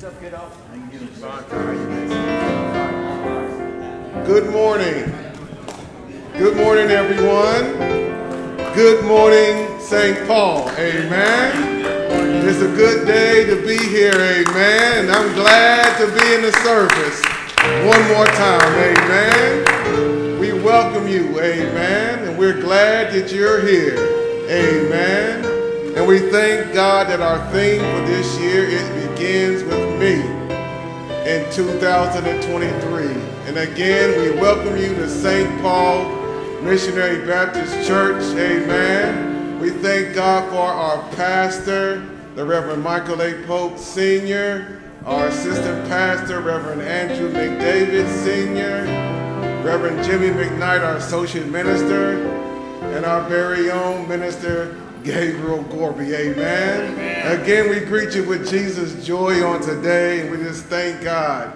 Good morning. Good morning, everyone. Good morning, St. Paul. Amen. It's a good day to be here. Amen. And I'm glad to be in the service one more time. Amen. We welcome you. Amen. And we're glad that you're here. Amen. And we thank God that our theme for this year, it begins with me in 2023. And again, we welcome you to St. Paul Missionary Baptist Church. Amen. We thank God for our pastor, the Reverend Michael A. Pope Sr., our assistant pastor, Reverend Andrew McDavid Sr., Reverend Jimmy McKnight, our associate minister, and our very own minister, Gabriel Gorby. Amen. Amen. Again, we greet you with Jesus' joy on today, and we just thank God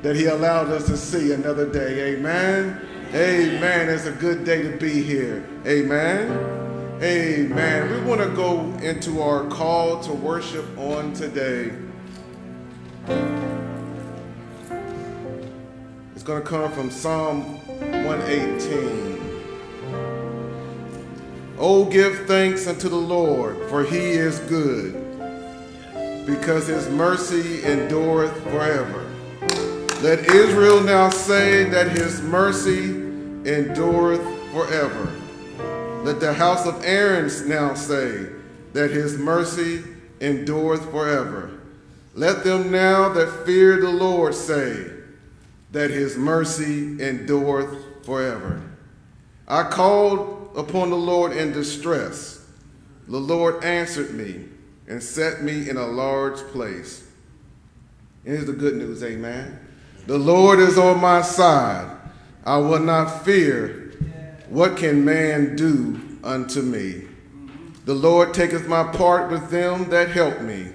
that He allowed us to see another day. Amen. Amen. It's a good day to be here. Amen. Amen. We want to go into our call to worship on today. It's going to come from Psalm 118. Oh, give thanks unto the Lord, for he is good, because his mercy endureth forever. Let Israel now say that his mercy endureth forever. Let the house of Aaron now say that his mercy endureth forever. Let them now that fear the Lord say that his mercy endureth forever. I called upon the Lord in distress. The Lord answered me and set me in a large place. And here's the good news, amen. The Lord is on my side. I will not fear. What can man do unto me? The Lord taketh my part with them that help me.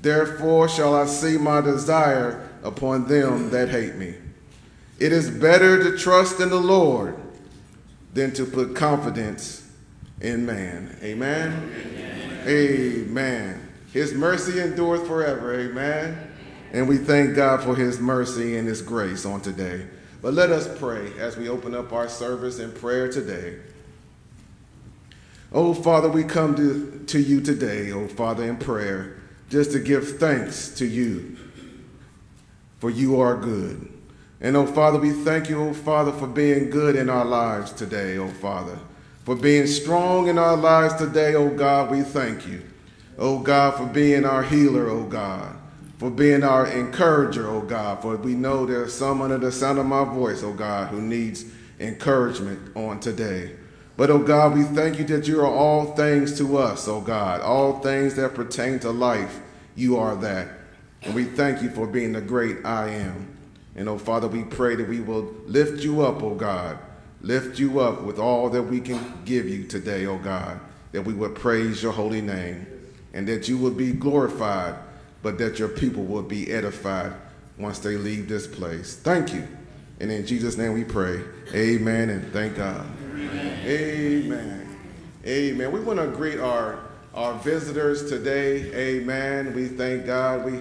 Therefore shall I see my desire upon them that hate me. It is better to trust in the Lord than to put confidence in man. Amen? Amen. Amen. His mercy endures forever. Amen. And we thank God for his mercy and his grace on today. But let us pray as we open up our service in prayer today. Oh, Father, we come to, to you today, oh, Father, in prayer, just to give thanks to you, for you are good. And oh, Father, we thank you, oh, Father, for being good in our lives today, oh, Father. For being strong in our lives today, oh, God, we thank you. Oh, God, for being our healer, oh, God. For being our encourager, oh, God. For we know there's some under the sound of my voice, oh, God, who needs encouragement on today. But, oh, God, we thank you that you are all things to us, oh, God. All things that pertain to life, you are that. And we thank you for being the great I am. And oh, Father, we pray that we will lift you up, oh God. Lift you up with all that we can give you today, oh God. That we would praise your holy name and that you would be glorified, but that your people will be edified once they leave this place. Thank you. And in Jesus' name we pray. Amen and thank God. Amen. Amen. Amen. We want to greet our, our visitors today. Amen. We thank God. We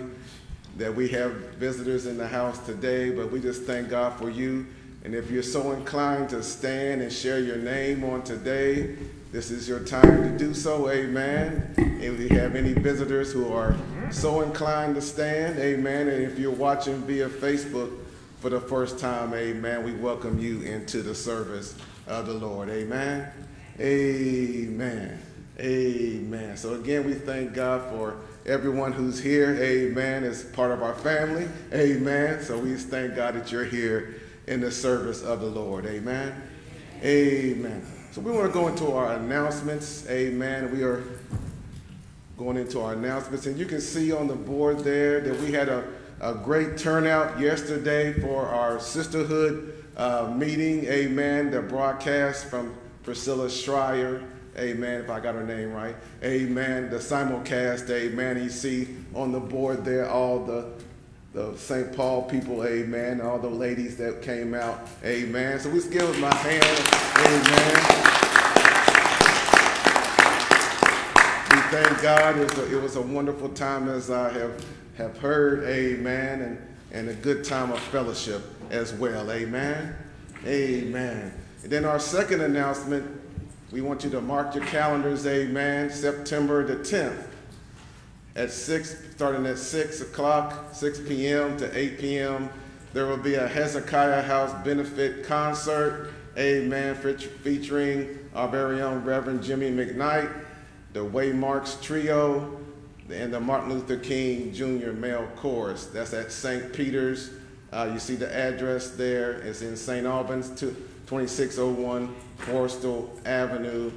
that we have visitors in the house today, but we just thank God for you. And if you're so inclined to stand and share your name on today, this is your time to do so, amen. If we have any visitors who are so inclined to stand, amen. And if you're watching via Facebook for the first time, amen, we welcome you into the service of the Lord, amen. Amen. Amen. So again, we thank God for everyone who's here, amen, is part of our family, amen. So we thank God that you're here in the service of the Lord, amen. Amen. So we want to go into our announcements, amen. We are going into our announcements, and you can see on the board there that we had a, a great turnout yesterday for our sisterhood uh, meeting, amen, the broadcast from Priscilla Shirer Amen. If I got her name right. Amen. The simulcast. Amen. You see on the board there all the the St. Paul people. Amen. All the ladies that came out. Amen. So we just give a hand. Amen. We thank God. It was, a, it was a wonderful time as I have, have heard. Amen. And, and a good time of fellowship as well. Amen. Amen. And then our second announcement, we want you to mark your calendars. Amen. September the 10th at 6, starting at 6 o'clock, 6 p.m. to 8 p.m. There will be a Hezekiah House benefit concert. Amen. Featuring our very own Reverend Jimmy McKnight the Waymarks Trio, and the Martin Luther King Jr. Male Chorus. That's at St. Peter's. Uh, you see the address there. It's in St. Albans, 2601 Forrestal Avenue,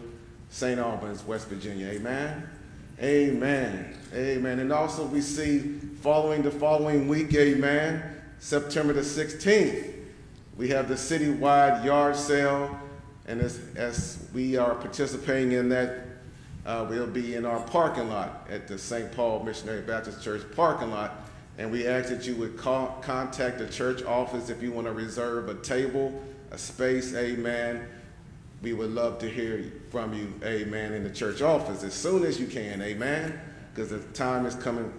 St. Albans, West Virginia. Amen. Amen. Amen. And also we see following the following week, amen, September the 16th, we have the citywide yard sale. And as, as we are participating in that uh, we'll be in our parking lot at the St. Paul Missionary Baptist Church parking lot. And we ask that you would call, contact the church office if you want to reserve a table, a space, amen. We would love to hear from you, amen, in the church office as soon as you can, amen, because the time is coming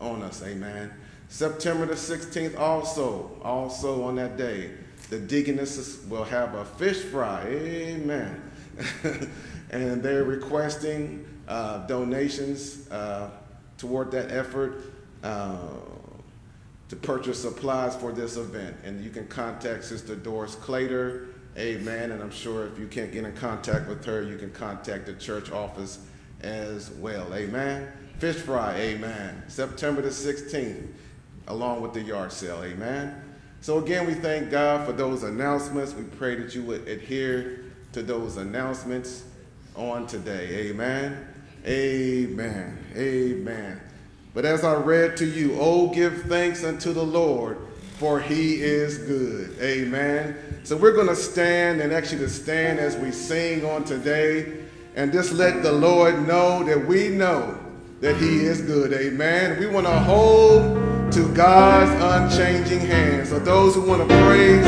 on us, amen. September the 16th also, also on that day, the deaconesses will have a fish fry, amen. and they're requesting uh, donations uh, toward that effort uh, to purchase supplies for this event. And you can contact Sister Doris Clater, amen, and I'm sure if you can't get in contact with her, you can contact the church office as well, amen. Fish fry, amen. September the 16th, along with the yard sale, amen. So again, we thank God for those announcements. We pray that you would adhere to those announcements on today. Amen. Amen. Amen. But as I read to you, oh, give thanks unto the Lord, for he is good. Amen. So we're going to stand and actually to stand as we sing on today and just let the Lord know that we know that he is good. Amen. We want to hold to God's unchanging hand. So those who want to praise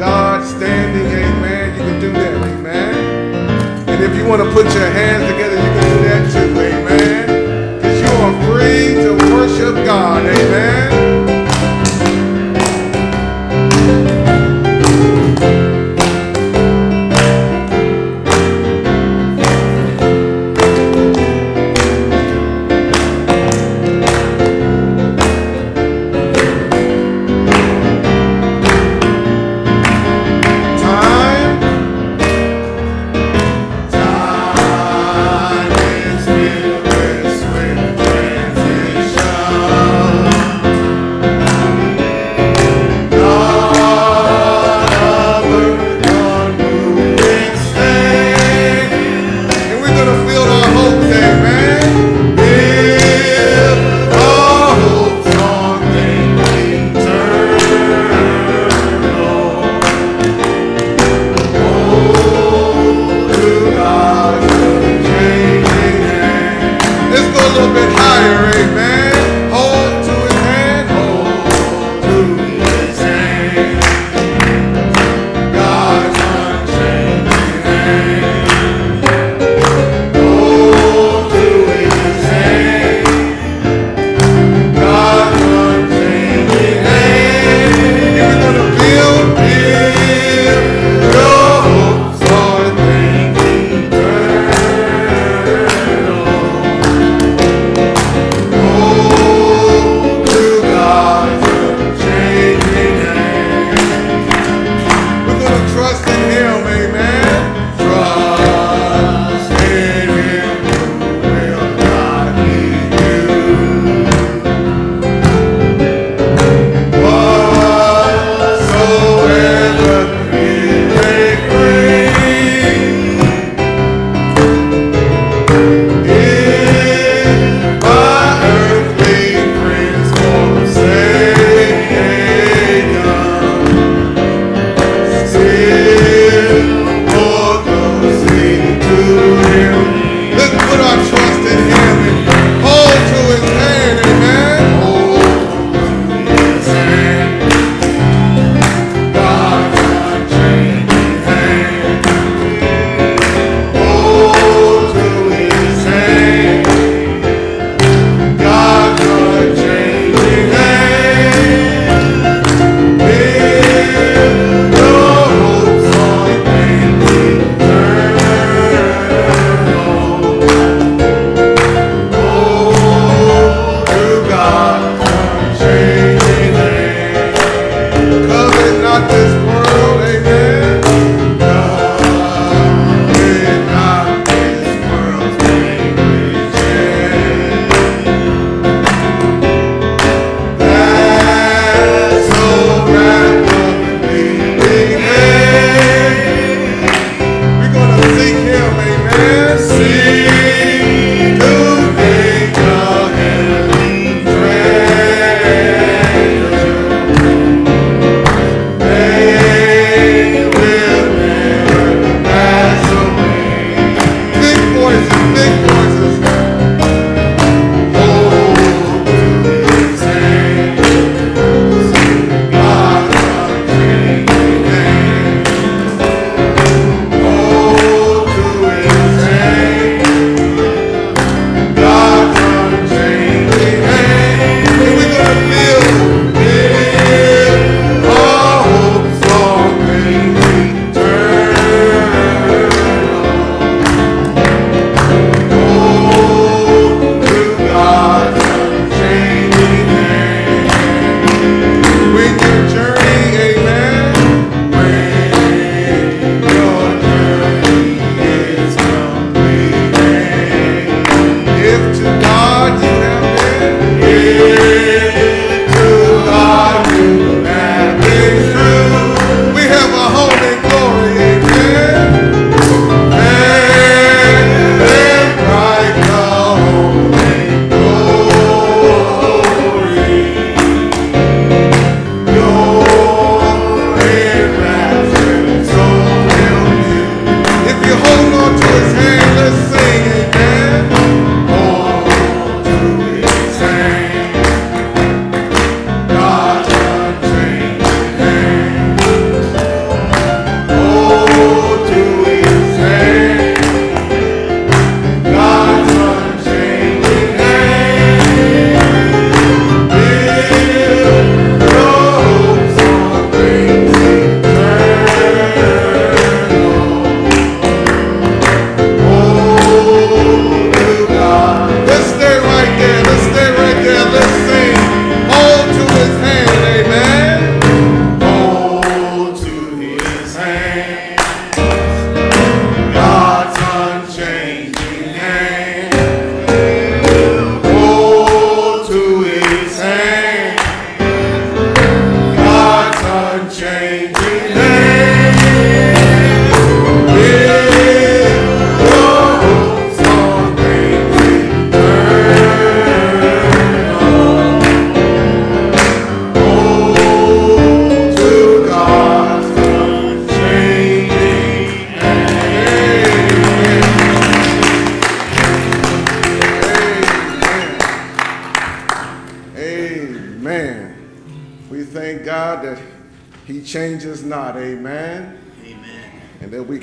God standing, amen, you can do that. Amen. And if you want to put your hands together, you can do that too. Amen. Because you are free to worship God. Amen.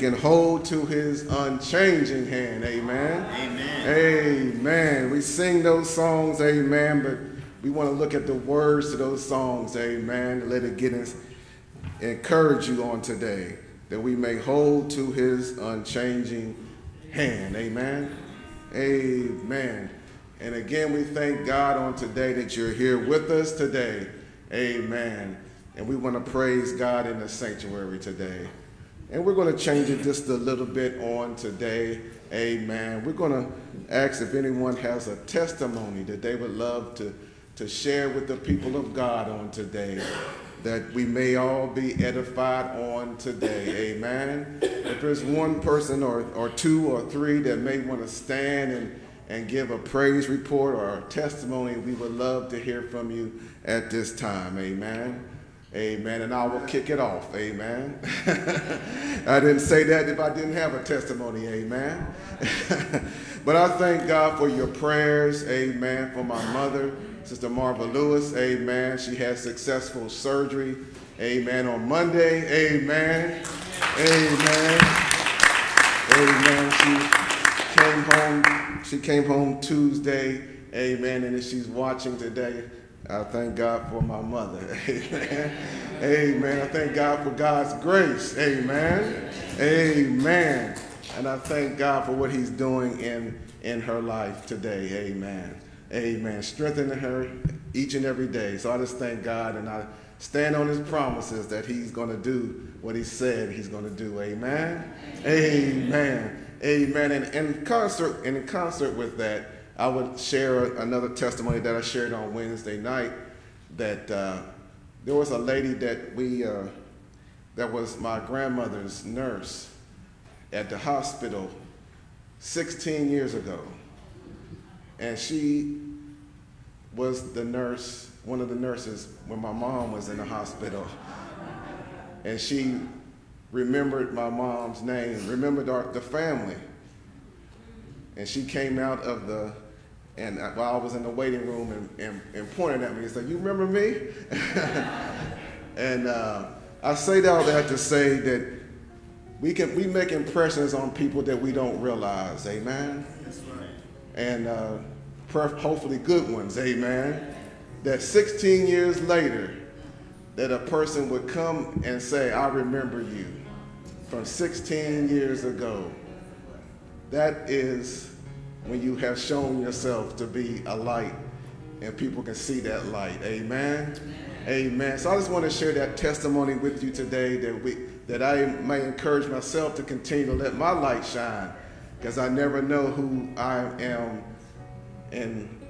Can hold to His unchanging hand. Amen. Amen. Amen. We sing those songs. Amen. But we want to look at the words to those songs. Amen. Let it get us, encourage you on today that we may hold to His unchanging hand. Amen. Amen. And again, we thank God on today that you're here with us today. Amen. And we want to praise God in the sanctuary today. And we're going to change it just a little bit on today. Amen. We're going to ask if anyone has a testimony that they would love to, to share with the people of God on today, that we may all be edified on today. Amen. If there's one person or, or two or three that may want to stand and and give a praise report or a testimony, we would love to hear from you at this time. Amen. Amen. And I will kick it off. Amen. I didn't say that if I didn't have a testimony. Amen. but I thank God for your prayers. Amen. For my mother, Sister Marva Lewis. Amen. She had successful surgery. Amen. On Monday. Amen. Amen. Amen. She came home she came home Tuesday, amen, and she's watching today, I thank God for my mother, amen. Amen. I thank God for God's grace, amen. Amen. And I thank God for what He's doing in, in her life today, amen. Amen. Strengthening her each and every day. So I just thank God and I stand on His promises that He's going to do what He said He's going to do, amen. Amen. Amen. And in concert, and in concert with that, I would share another testimony that I shared on Wednesday night. That uh, there was a lady that we, uh, that was my grandmother's nurse at the hospital 16 years ago, and she was the nurse, one of the nurses when my mom was in the hospital, and she remembered my mom's name, remembered our, the family. And she came out of the, and while I was in the waiting room and, and, and pointed at me and said, You remember me? and uh, I say that all that to say that we can we make impressions on people that we don't realize, amen? That's right. And uh, hopefully good ones, amen? That 16 years later, that a person would come and say, I remember you from 16 years ago. That is when you have shown yourself to be a light and people can see that light. Amen. Amen. Amen. So I just want to share that testimony with you today that we that I may encourage myself to continue to let my light shine because I never know who I am in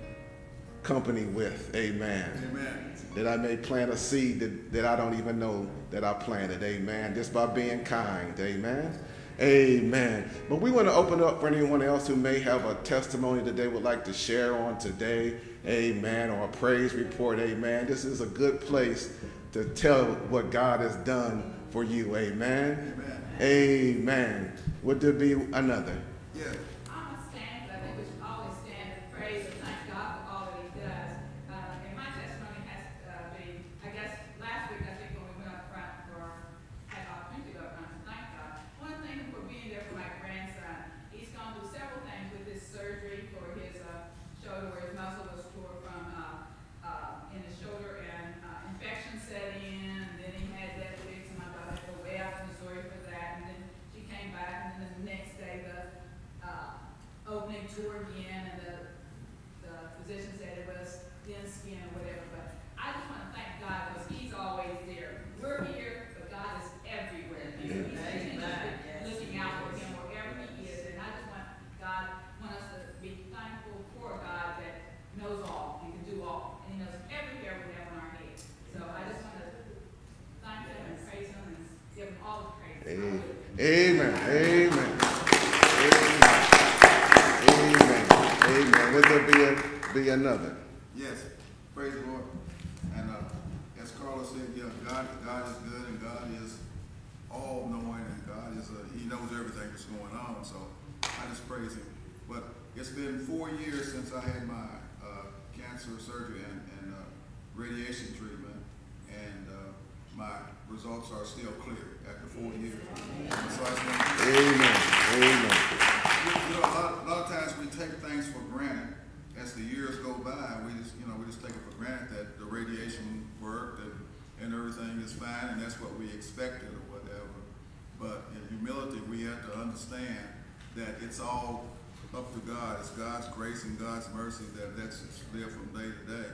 company with. Amen. Amen that I may plant a seed that, that I don't even know that I planted. Amen. Just by being kind. Amen. Amen. But we want to open up for anyone else who may have a testimony that they would like to share on today. Amen. Or a praise report. Amen. This is a good place to tell what God has done for you. Amen. Amen. Amen. Would there be another? Yeah. Amen. Amen. Amen. Amen. Amen. Would there be, a, be another? Yes. Praise the Lord. And uh, as Carlos said, yeah, God, God is good and God is all knowing and God is, uh, He knows everything that's So I just praise Him. But it's been four years since I had my uh, cancer surgery and, and uh, radiation treatment. and, uh, my results are still clear after four years. So I just want Amen. Amen. you know, a lot, a lot of times we take things for granted. As the years go by, we just, you know, we just take it for granted that the radiation worked and, and everything is fine, and that's what we expected or whatever. But in humility, we have to understand that it's all up to God. It's God's grace and God's mercy that lets us live from day to day.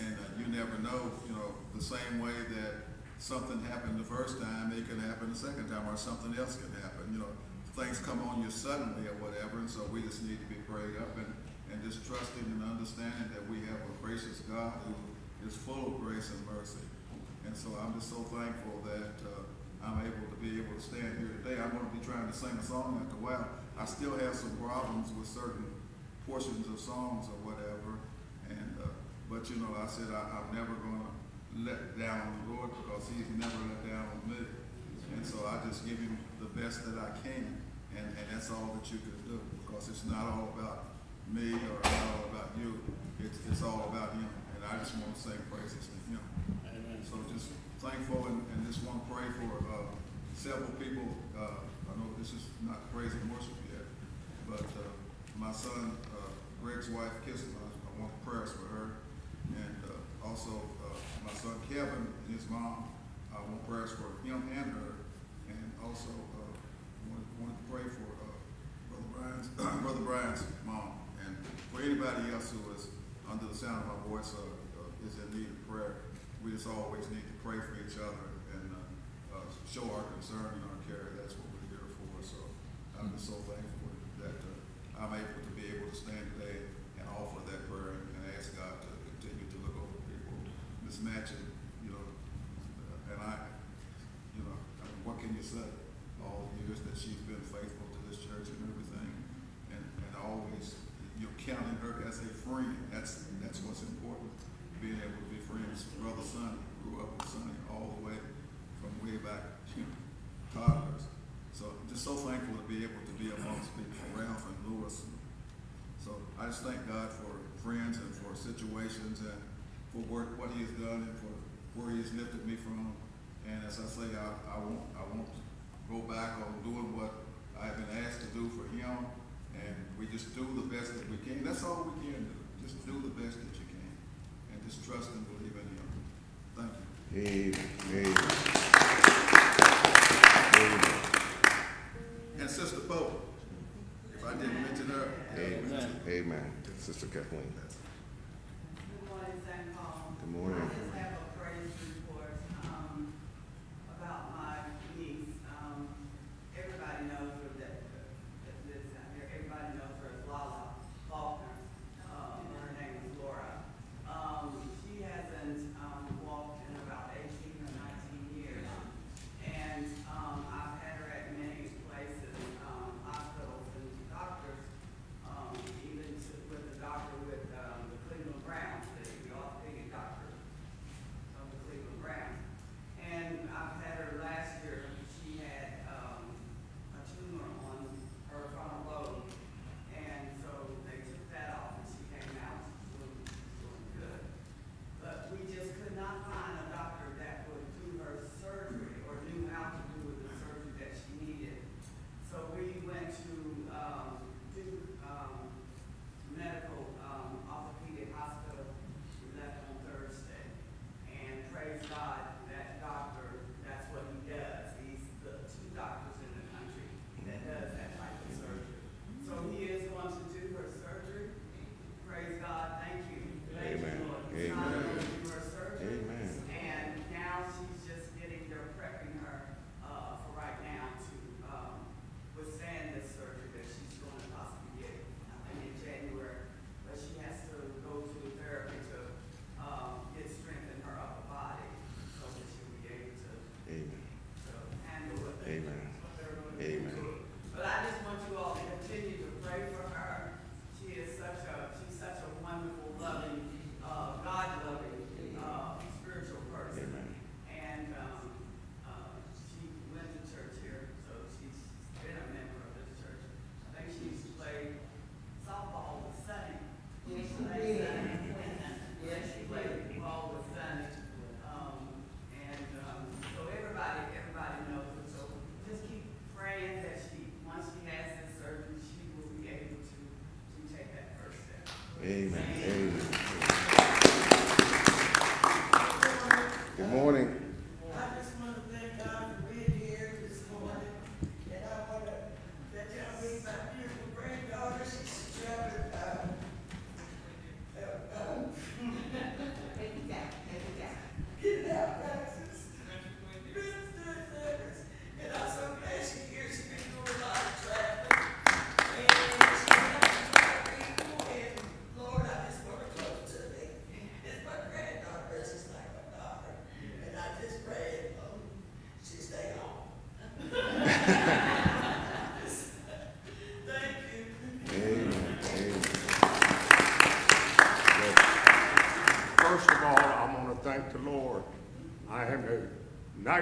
And uh, you never know, you know, the same way that something happened the first time, it can happen the second time, or something else can happen. You know, things come on you suddenly or whatever, and so we just need to be prayed up and, and just trusting and understanding that we have a gracious God who is full of grace and mercy. And so I'm just so thankful that uh, I'm able to be able to stand here today. I'm going to be trying to sing a song after a while. I still have some problems with certain portions of songs or whatever. And uh, but you know, I said I, I'm never going to let down the Lord because He's never let down on me. And so I just give Him the best that I can, and, and that's all that you can do because it's not all about me or not all about you. It's, it's all about Him, and I just want to sing praises to Him. So just thankful and, and just want to pray for uh, several people. Uh, I know this is not praise and worship but uh, my son uh, Greg's wife, Kissel, I, want prayers for her, and uh, also uh, my son Kevin and his mom. I want prayers for him and her, and also uh, want, want to pray for uh, Brother Brian's Brother Brian's mom, and for anybody else who is under the sound of my voice uh, is in need of prayer. We just always need to pray for each other and uh, uh, show our concern and our care. That's what we're here for. So I'm just so thankful I'm able to be able to stand today and offer that prayer and, ask God to continue to look over people. Miss Matchin, you know, and I, you know, I mean, what can you say? All the years that she's been faithful to this church and everything, and, and always you're counting her as a friend. That's that's what's important. Being able to be friends. Brother Sonny grew up with Sonny all the way from way back, you know, toddlers. So just so thankful to be able to be amongst people, Ralph and Lewis. So I just thank God for friends and for situations and for work, what He has done and for where He has lifted me from. And as I say, I, I won't, I won't go back on doing what I've been asked to do for Him. And we just do the best that we can. That's all we can do. Just do the best that you can. And just trust and believe in Him. Thank you. Amen. Amen. Amen. And Sister Pope, if I didn't mention her, Amen. Amen. Sister Kathleen. Good morning, St. Paul. Good morning.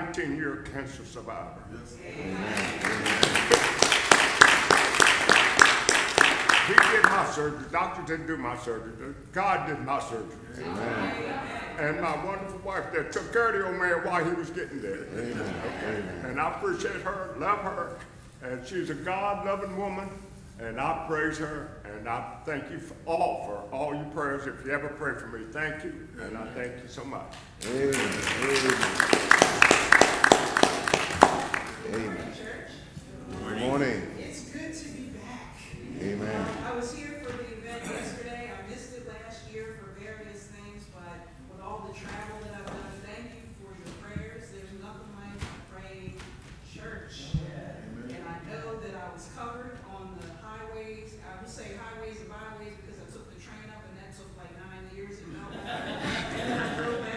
19-year cancer survivor. He did my surgery. The doctor didn't do my surgery. God did my surgery. And my wonderful wife that took care of the old man while he was getting there. And I appreciate her, love her, and she's a God-loving woman, and I praise her, and I thank you for all for all your prayers. If you ever pray for me, thank you, and I thank you so much. Amen. Amen. Amen. Good morning. It's good to be back. Amen. I was here for the event it last year for various things, but with all the travel that I've done, thank you for your prayers. There's nothing like praying church. And I know that I was covered on the highways. I would say highways and byways because I took the train up and that took like nine years. And and I drove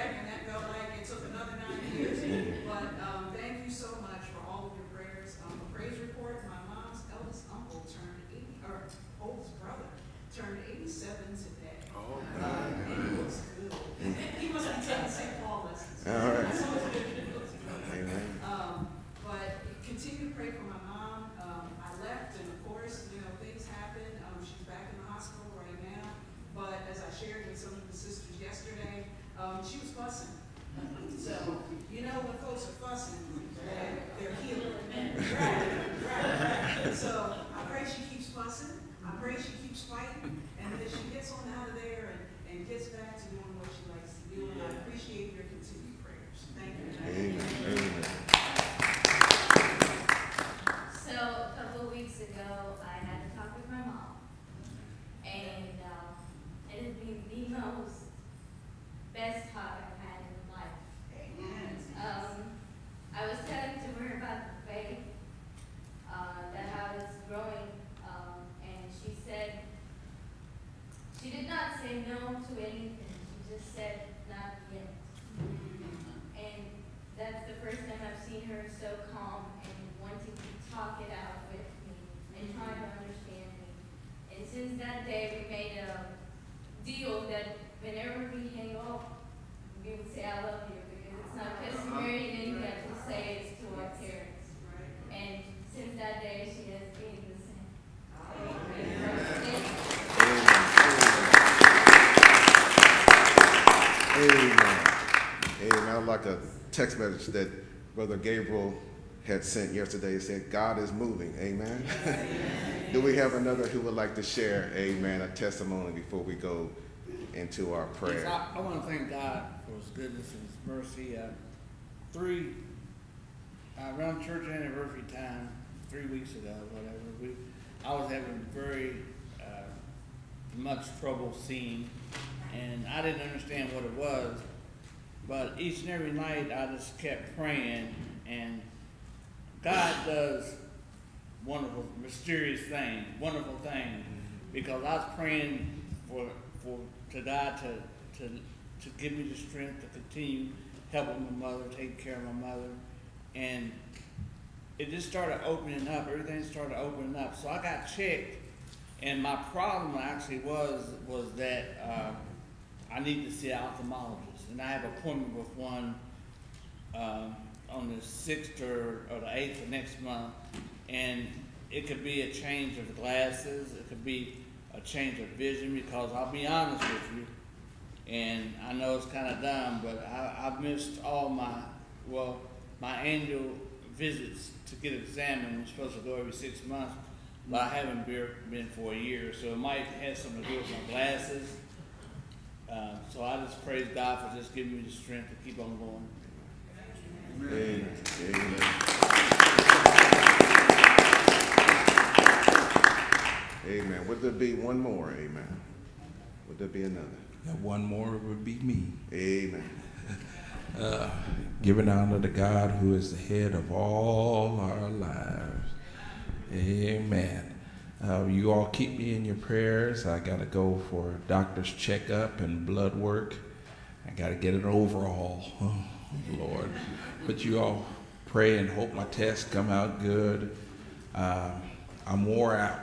text message that Brother Gabriel had sent yesterday. It said, God is moving. Amen. Do we have another who would like to share, amen, a testimony before we go into our Yes, prayer? I, I want to thank God for His goodness and His mercy. Uh, three, uh, around church anniversary time, three weeks ago, whatever, we, I was having very uh, much trouble seeing, and I didn't understand what it was. But each and every night, I just kept praying, and God does wonderful, mysterious things, wonderful things. Because I was praying for, for, to God to, to, to give me the strength to continue helping my mother, taking care of my mother. And it just started opening up, everything started opening up. So I got checked, and my problem actually was, was that, uh, I need to see an ophthalmologist. And I have an appointment with one, um, on the sixth or, or the eighth of next month. And it could be a change of glasses, it could be a change of vision, because I'll be honest with you, and I know it's kind of dumb, but I, I've missed all my, well, my annual visits to get examined. I'm supposed to go every six months, but I haven't been for a year, so it might have something to do with my glasses. Uh, so I just praise God for just giving me the strength to keep on going. Amen. Amen. Amen. Would there be one more? Amen. Would there be another? Now, one more would be me. Amen. Uh, giving honor to God who is the head of all our lives. Amen. Uh, you all keep me in your prayers. I got to go for a doctor's checkup and blood work. I got to get an overall. Oh, Lord. But you all pray and hope my tests come out good. Uh, I'm wore out.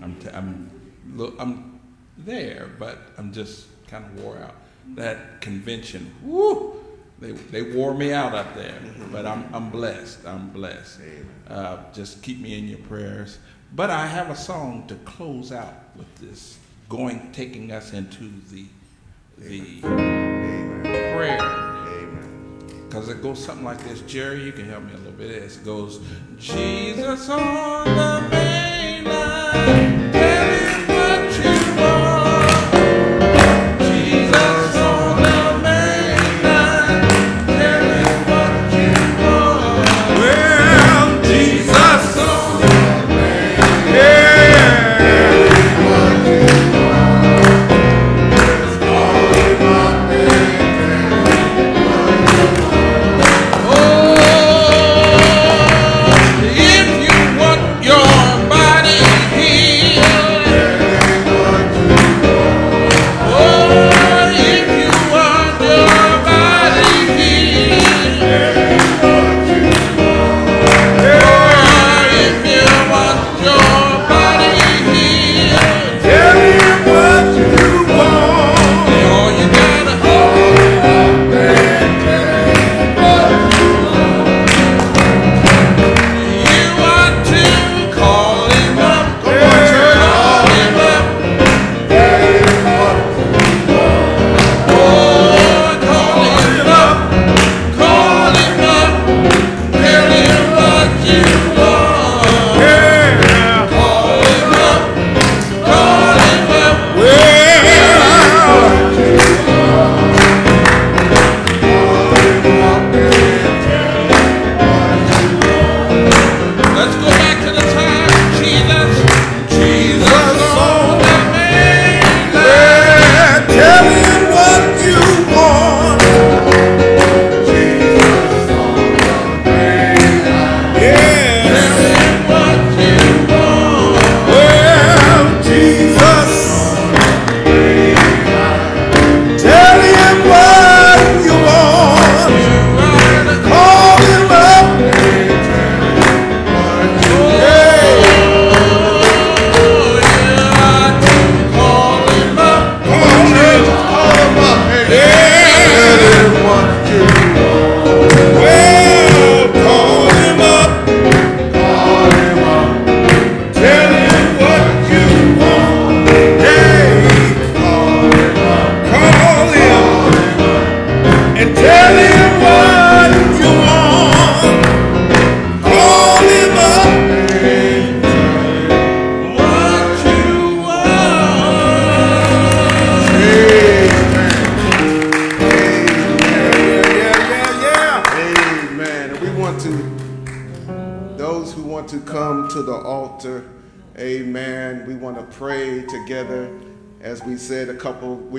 I'm, t- I'm, look, I'm there, but I'm just kind of wore out. that convention. Woo! They, they wore me out up there, but I'm, I'm blessed. I'm blessed. Uh, just keep me in your prayers. But I have a song to close out with this, going, taking us into the, the Amen. prayer. Because it goes something like this. Jerry, you can help me a little bit. It goes, Jesus on the main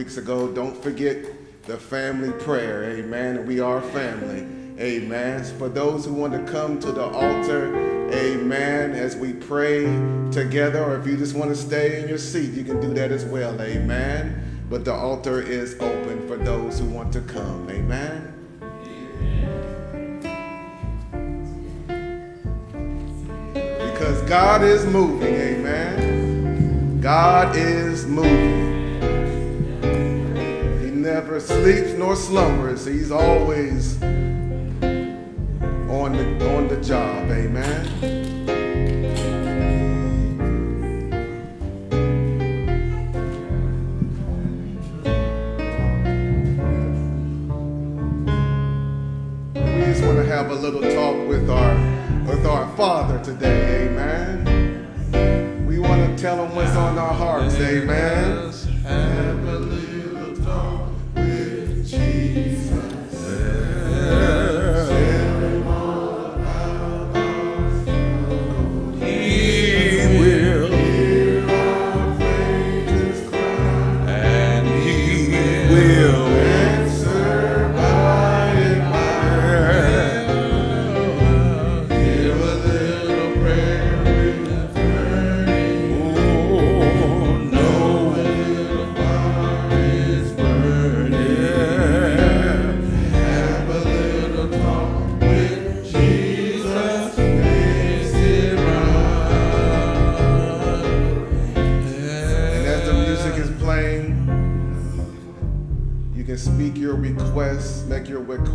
weeks ago, don't forget the family prayer. Amen. We are family. Amen. For those who want to come to the altar, amen, as we pray together, or if you just want to stay in your seat, you can do that as well. Amen. But the altar is open for those who want to come. Amen. Because God is moving, amen. God is moving. Never sleeps nor slumbers. He's always on the on the job, amen. We just want to have a little talk with our with our Father today, amen. We want to tell him what's on our hearts, amen.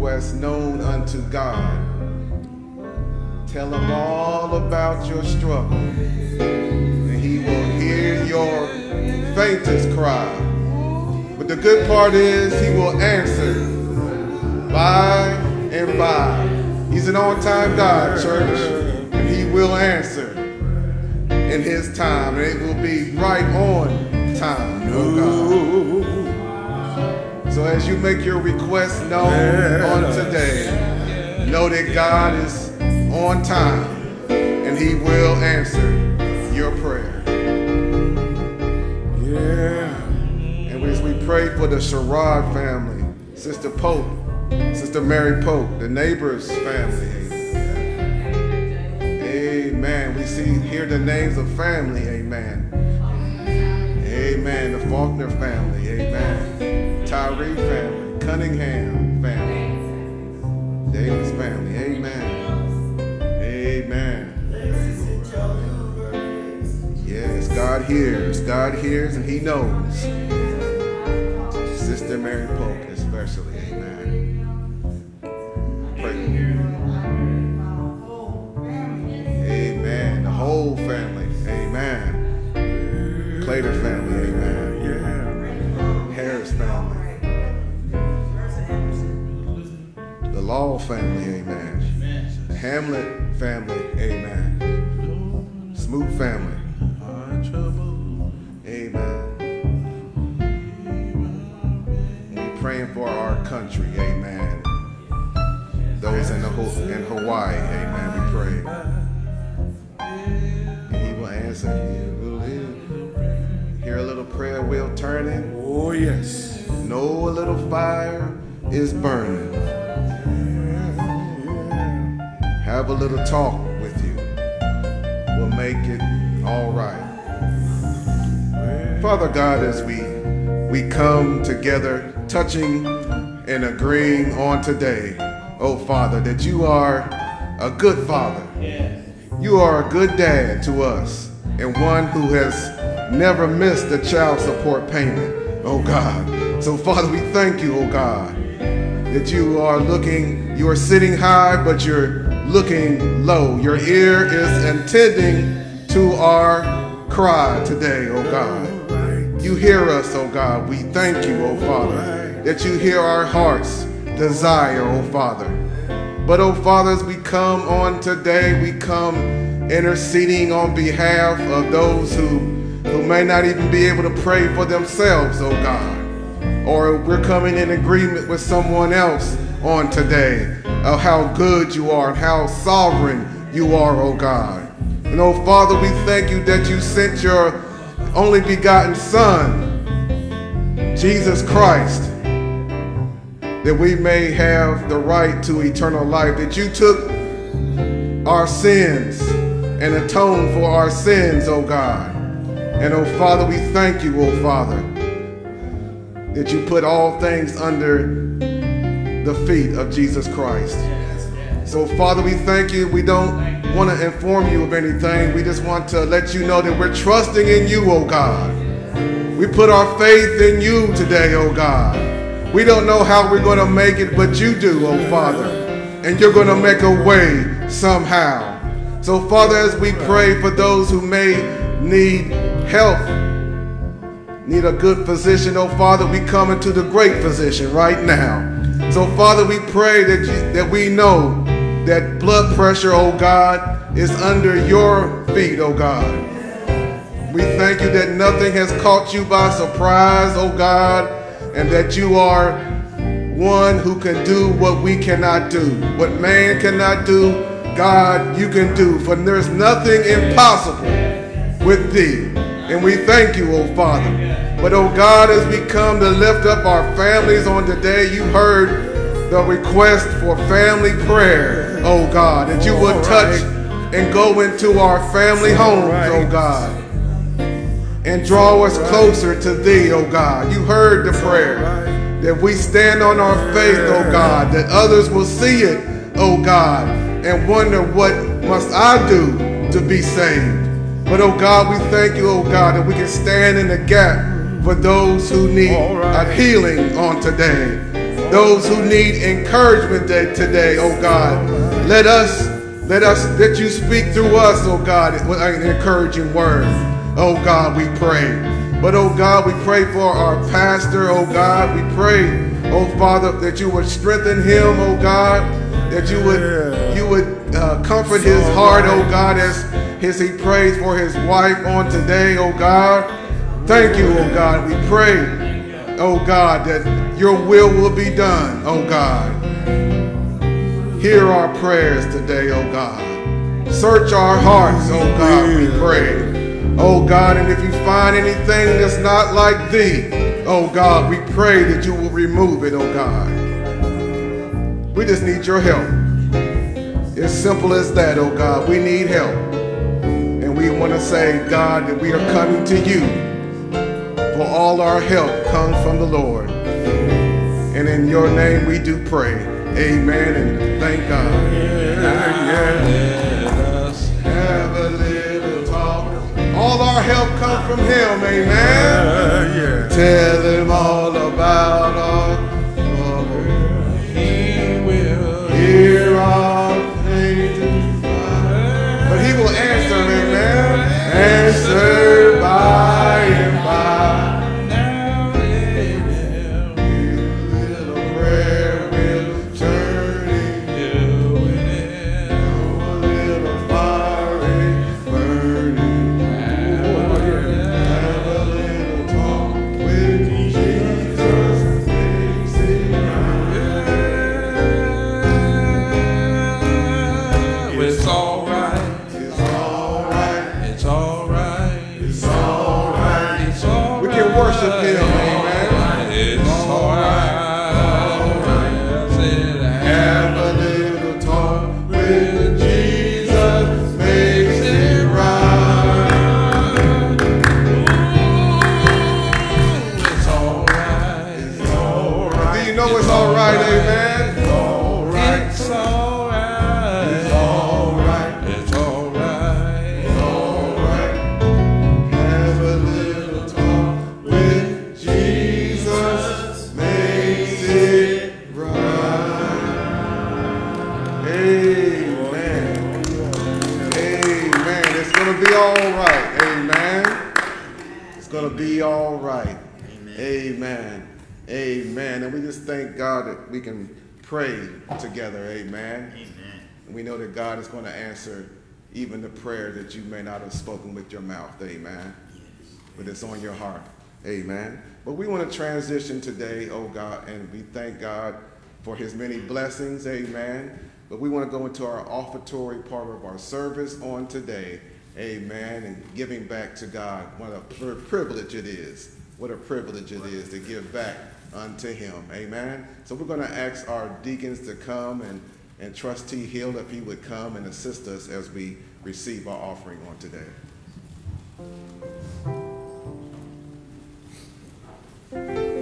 Your requests known unto God. Tell him all about your struggle, and he will hear your faintest cry. But the good part is he will answer by and by. He's an on-time God, church, and he will answer in his time, and it will be right on time, oh God. So as you make your request known on today, know that God is on time, and he will answer your prayer. Yeah. And as we pray for the Sherrod family, Sister Pope, Sister Mary Pope, the neighbors family. Amen. We see here the names of family. Amen. Amen. The Faulkner family. Amen. Tyree family. Cunningham family. Davis family. Amen. Amen. Yes, God hears. God hears and He knows. Sister Mary Pope, especially. Amen. Family. Amen. Hamlet family. Amen. Smoot family. Amen. We praying for our country. Amen. Those in the Ho- in Hawaii. Amen. We pray. And he will answer. He will hear. Hear a little prayer wheel turning. Oh, yes. Know a little fire is burning. Have a little talk with you. We'll make it all right. Father God, as we we come together, touching and agreeing on today, oh Father, that you are a good Father. You are a good dad to us, and one who has never missed a child support payment, oh God. So Father, we thank you, oh God, that you are looking, you are sitting high, but you're looking low. Your ear is attending to our cry today, oh God. You hear us, oh God. We thank you, oh Father, that you hear our heart's desire, oh Father. But, oh Father, as we come on today, we come interceding on behalf of those who, who may not even be able to pray for themselves, oh God. Or we're coming in agreement with someone else on today of how good you are and how sovereign you are, oh God. And oh Father, we thank you that you sent your only begotten Son, Jesus Christ, that we may have the right to eternal life, that you took our sins and atoned for our sins, oh God. And oh Father, we thank you, oh Father, that you put all things under the feet of Jesus Christ. So, Father, we thank you. We don't want to inform you of anything. We just want to let you know that we're trusting in you, oh God. We put our faith in you today, oh God. We don't know how we're going to make it, but you do, oh Father. And you're going to make a way somehow. So, Father, as we pray for those who may need help, need a good physician, oh Father, we come into the great physician right now. So, Father, we pray that, you, that we know that blood pressure, oh God, is under your feet, oh God. We thank you that nothing has caught you by surprise, oh God, and that you are one who can do what we cannot do. What man cannot do, God, you can do. For there's nothing impossible with thee. And we thank you, oh Father. But oh God, as we come to lift up our families on today, you heard the request for family prayer, oh God, that you would touch and go into our family homes, oh God, and draw us closer to thee, oh God. You heard the prayer that we stand on our faith, oh God, that others will see it, oh God, and wonder what must I do to be saved. But oh God, we thank you, oh God, that we can stand in the gap for those who need a healing on today, those who need encouragement day- today, oh God. Let us, let us, that you speak through us, oh God, with an encouraging word. Oh God, we pray. But oh God, we pray for our pastor, oh God. We pray, oh Father, that you would strengthen him, oh God, that you would you would uh, comfort his heart, oh God, as, as he prays for his wife on today, oh God. Thank you, oh God. We pray, oh God, that your will will be done, oh God. Hear our prayers today, oh God. Search our hearts, oh God, we pray. Oh God, and if you find anything that's not like thee, oh God, we pray that you will remove it, oh God. We just need your help. As simple as that, oh God. We need help. And we want to say, God, that we are coming to you. For all our help comes from the Lord. And in your name we do pray. Amen and thank God. Let us Have a little talk. All our help comes from him, amen. Tell him all about our you know it's alright, amen? It's alright. It's all right. It's alright. It's all right. Alright. Have a little talk with Jesus. Makes it right. Amen. Amen. It's going to be all right. Amen. It's going to be all right. Amen. And we just thank God that we can pray together. Amen. Amen. And we know that God is going to answer even the prayer that you may not have spoken with your mouth. Amen. But it's on your heart. Amen. But we want to transition today, oh God, and we thank God for his many blessings. Amen. But we want to go into our offertory part of our service on today. Amen. And giving back to God. What a privilege it is. What a privilege it is to give back unto him. Amen. So we're going to ask our deacons to come and, and Trustee Hill if he would come and assist us as we receive our offering on today. Thank you.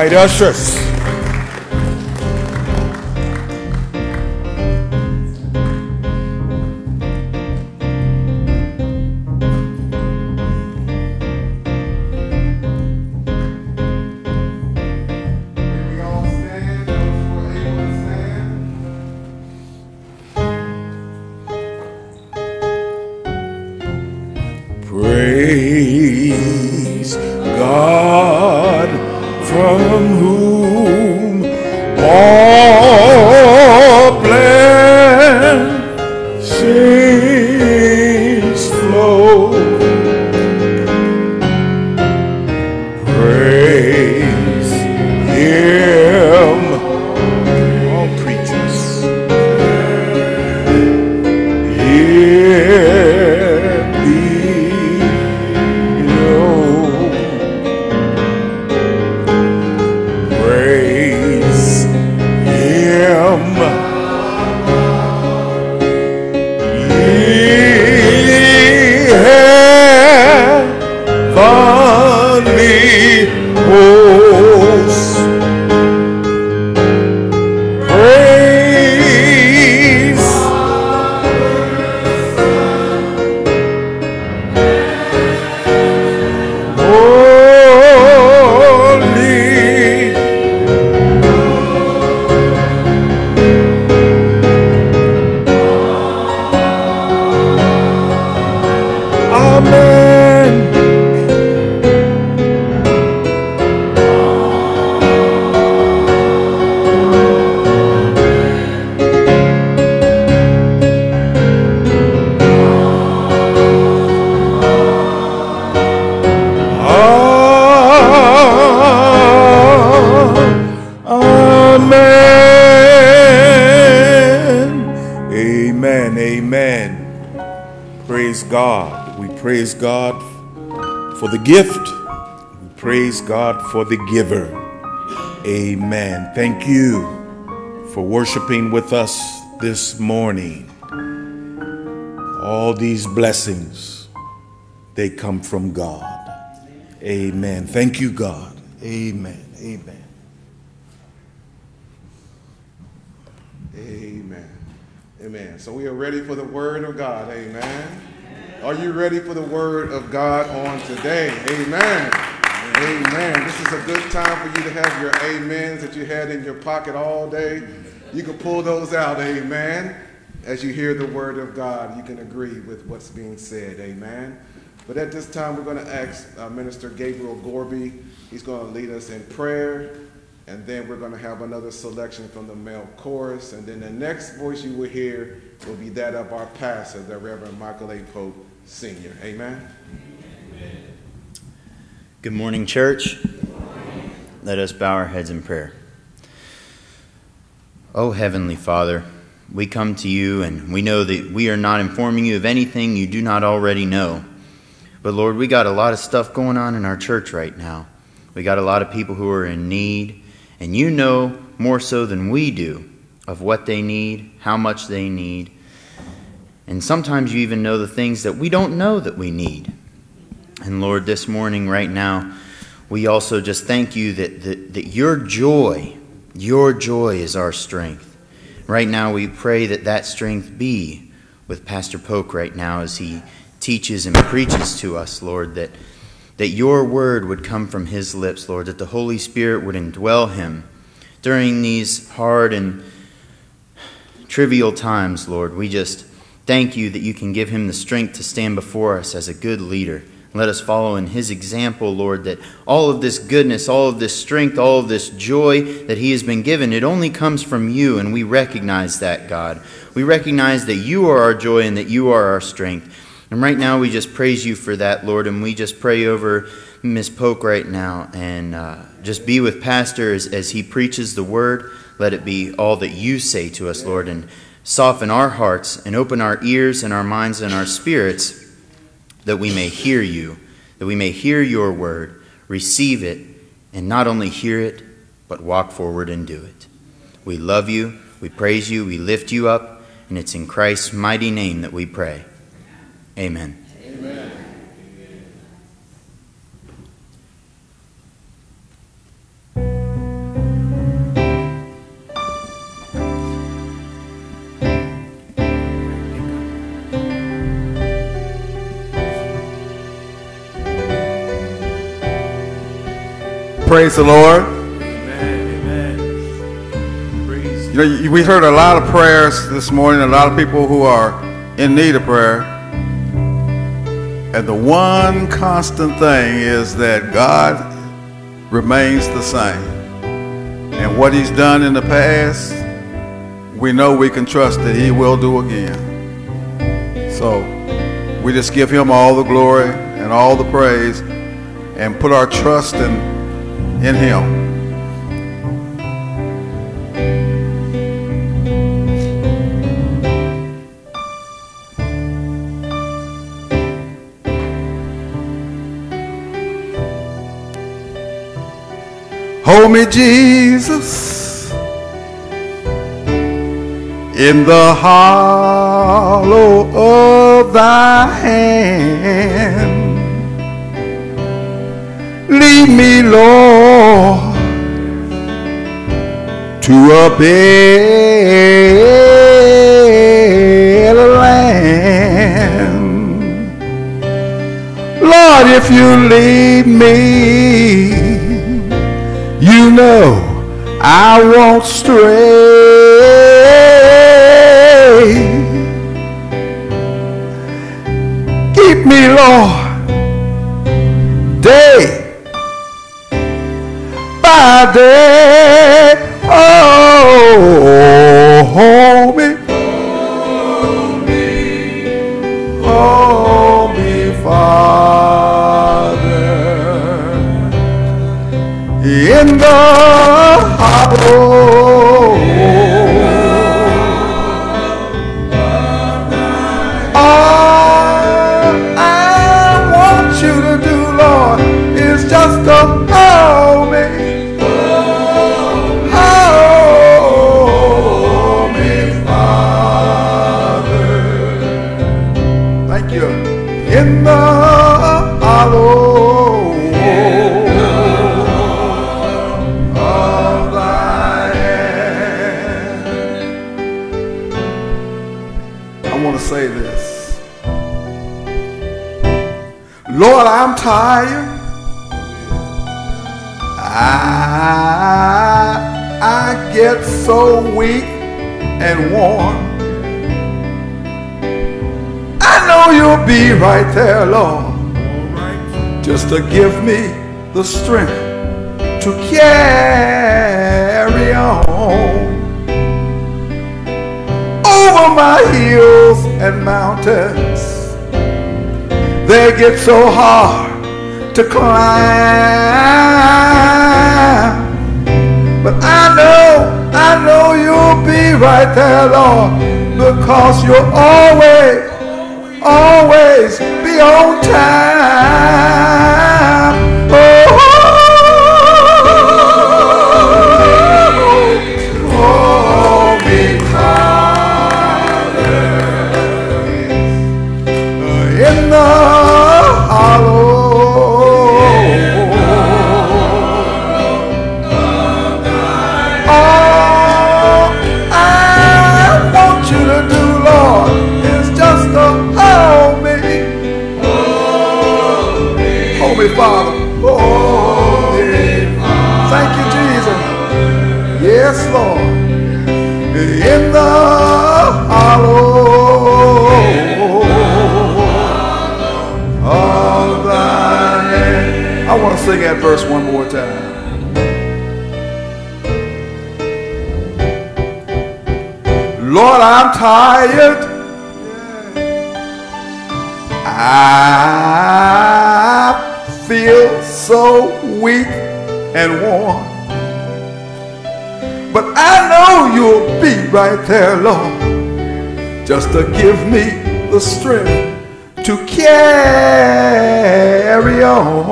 Right, ushers. Amen. Amen. Praise God. We praise God for the gift. We praise God for the giver. Amen. Thank you for worshiping with us this morning. All these blessings, they come from God. Amen. Thank you, God. Amen. Amen. Amen. Amen. So we are ready for the word of God. Amen. Are you ready for the word of God on today? Amen. Amen. This is a good time for you to have your amens that you had in your pocket all day. You can pull those out. Amen. As you hear the word of God, you can agree with what's being said. Amen. But at this time, we're going to ask uh, Minister Gabriel Gorby. He's going to lead us in prayer. And then we're going to have another selection from the male chorus. And then the next voice you will hear will be that of our pastor, the Reverend Michael A. Pope Sr. Amen. Good morning, church. Let us bow our heads in prayer. Oh, Heavenly Father, we come to you and we know that we are not informing you of anything you do not already know. But Lord, we got a lot of stuff going on in our church right now. We got a lot of people who are in need, and you know more so than we do of what they need, how much they need. And sometimes you even know the things that we don't know that we need. And Lord, this morning, right now, we also just thank you that, that, that your joy, your joy is our strength. Right now, we pray that that strength be with Pastor Pope right now as he teaches and preaches to us, Lord, that, that your word would come from his lips, Lord, that the Holy Spirit would indwell him during these hard and trivial times, Lord. We just thank you that you can give him the strength to stand before us as a good leader. Let us follow in his example, Lord, that all of this goodness, all of this strength, all of this joy that he has been given, it only comes from you, and we recognize that, God. We recognize that you are our joy and that you are our strength. And right now, we just praise you for that, Lord, and we just pray over Miss Pope right now and uh, just be with Pastor as, as he preaches the word. Let it be all that you say to us, Lord, and soften our hearts and open our ears and our minds and our spirits that we may hear you, that we may hear your word, receive it, and not only hear it, but walk forward and do it. We love you, we praise you, we lift you up, and it's in Christ's mighty name that we pray. Amen. Amen. Praise the Lord. Amen. Amen. You know, we heard a lot of prayers this morning, a lot of people who are in need of prayer. And the one constant thing is that God remains the same. And what he's done in the past, we know we can trust that he will do again. So we just give him all the glory and all the praise and put our trust in, in him. Me, Jesus, in the hollow of thy hand. Lead me, Lord, to a better land. Lord, if you lead me, you know I won't stray. Keep me, Lord, day by day. Oh, hold in tired. I, I get so weak and worn. I know you'll be right there, Lord, just to give me the strength to carry on over my hills and mountains. They get so hard to climb. But I know, I know you'll be right there, Lord, because you'll always, always be on time. Right there, Lord, just to give me the strength to carry on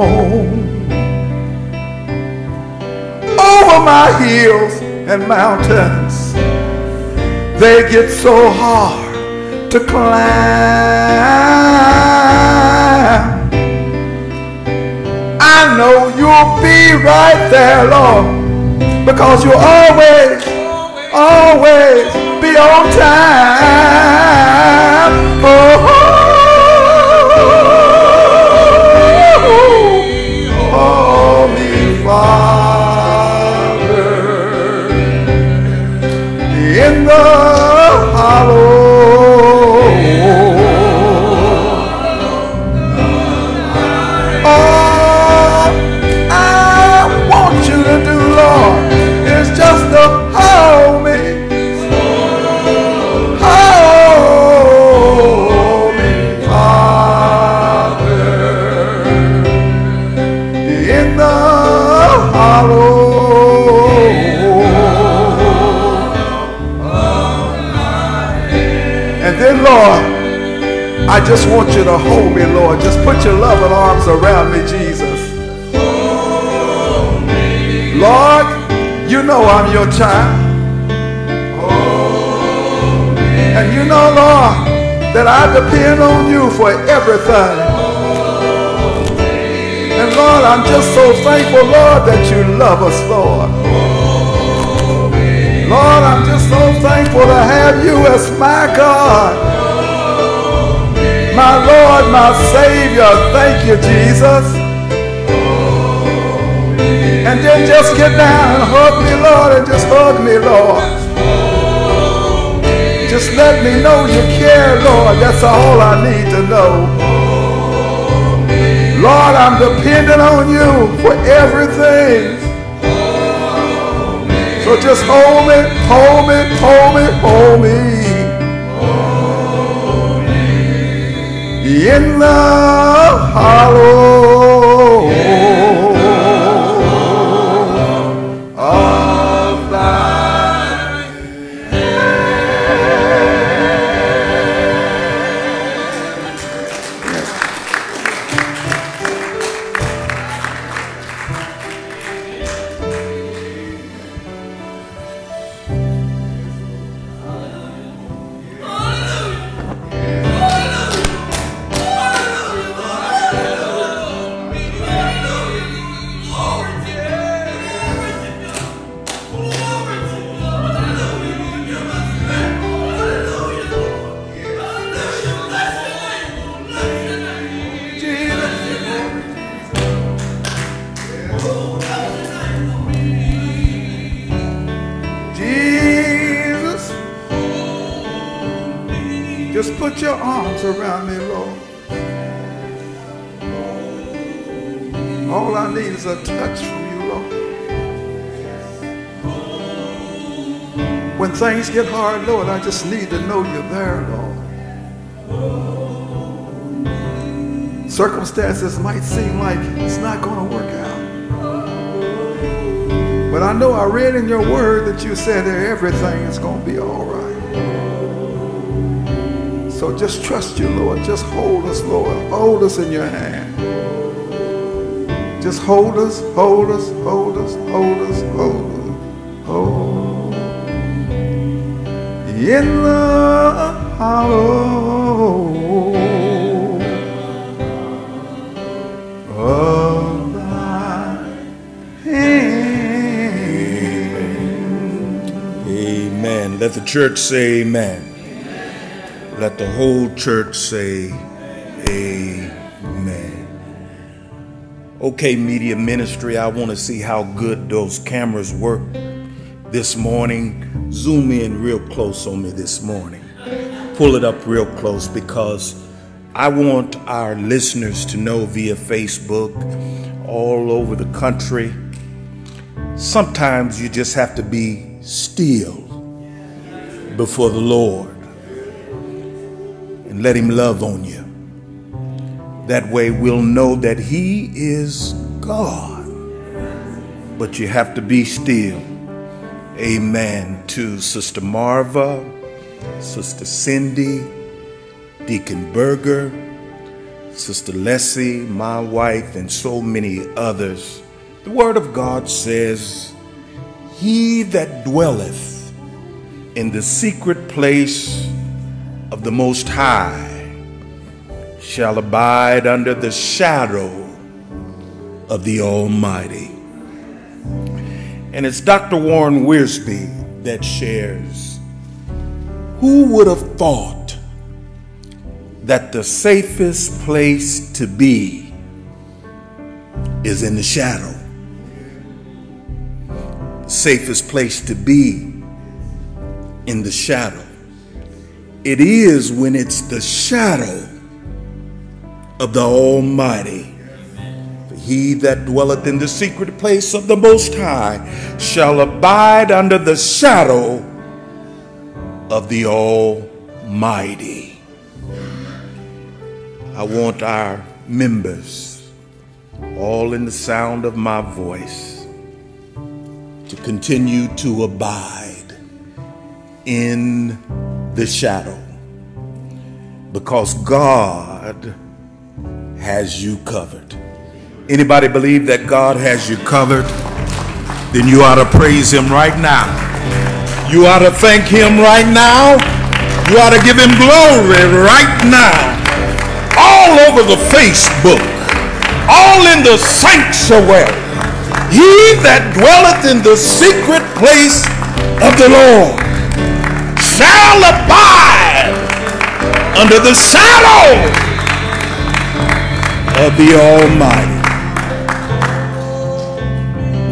over my hills and mountains. They get so hard to climb. I know you'll be right there, Lord, because you're always, always be on time. Oh, Holy Father, in the just want you to hold me, Lord. Just put your loving arms around me, Jesus. Lord, you know I'm your child. And you know, Lord, that I depend on you for everything. And Lord, I'm just so thankful, Lord, that you love us, Lord. Lord, I'm just so thankful to have you as my God. My Lord, my Savior. Thank you, Jesus. And then just get down and hug me, Lord, and just hug me, Lord. Just let me know you care, Lord. That's all I need to know. Lord, I'm dependent on you for everything. So just hold me, hold me, hold me, hold me. In the hollow. Get hard, Lord, I just need to know you're there, Lord. Circumstances might seem like it's not going to work out. But I know I read in your word that you said that everything is going to be all right. So just trust you, Lord. Just hold us, Lord. Hold us in your hand. Just hold us, hold us, hold us, hold us, hold us, in the hollow of thy hand. Amen. Let the church say amen. amen. Let the whole church say amen. Okay, media ministry, I want to see how good those cameras work this morning zoom in real close on me this morning. Pull it up real close because I want our listeners to know via Facebook, all over the country, sometimes you just have to be still before the Lord and let Him love on you. That way we'll know that He is God. But you have to be still Amen. To Sister Marva, Sister Cindy, Deacon Berger, Sister Leslie, my wife, and so many others. The Word of God says, He that dwelleth in the secret place of the Most High shall abide under the shadow of the Almighty. And it's Dr. Warren Wiersbe that shares. Who would have thought that the safest place to be is in the shadow? The safest place to be in the shadow. It is when it's the shadow of the Almighty he that dwelleth in the secret place of the Most High shall abide under the shadow of the Almighty. I want our members, all in the sound of my voice, to continue to abide in the shadow. because God has you covered. Anybody believe that God has you covered? Then you ought to praise him right now. You ought to thank him right now. You ought to give him glory right now. All over the Facebook, all in the sanctuary. He that dwelleth in the secret place of the Lord shall abide under the shadow of the Almighty.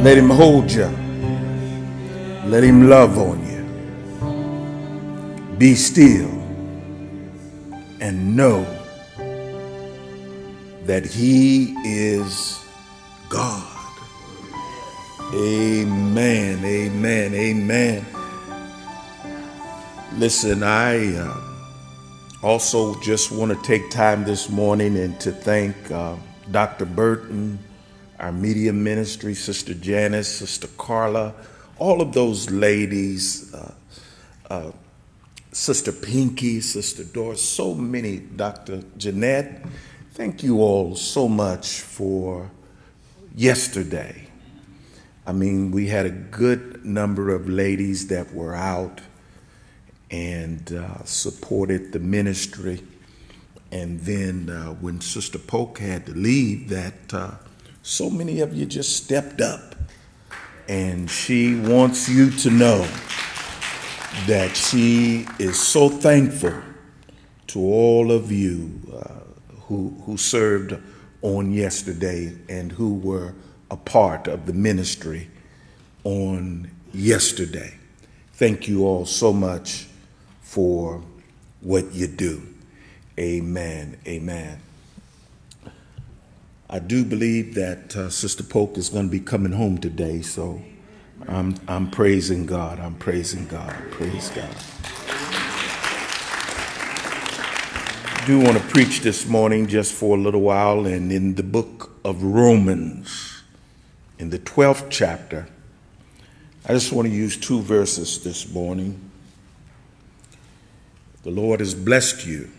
Let him hold you. Let him love on you. Be still and know that he is God. Amen, amen, amen. Listen, I uh, also just want to take time this morning and to thank uh, Dr. Burton, our media ministry, Sister Janice, Sister Carla, all of those ladies, uh, uh, Sister Pinky, Sister Doris, so many, Dr. Jeanette. Thank you all so much for yesterday. I mean, we had a good number of ladies that were out and uh, supported the ministry. And then uh, when Sister Polk had to leave, that uh, so many of you just stepped up. And she wants you to know that she is so thankful to all of you uh, who, who served on yesterday and who were a part of the ministry on yesterday. Thank you all so much for what you do. Amen. Amen. I do believe that uh, Sister Polk is going to be coming home today, so I'm, I'm praising God. I'm praising God. Praise God. I do want to preach this morning just for a little while, and in the book of Romans, in the 12th chapter, I just want to use two verses this morning. The Lord has blessed you.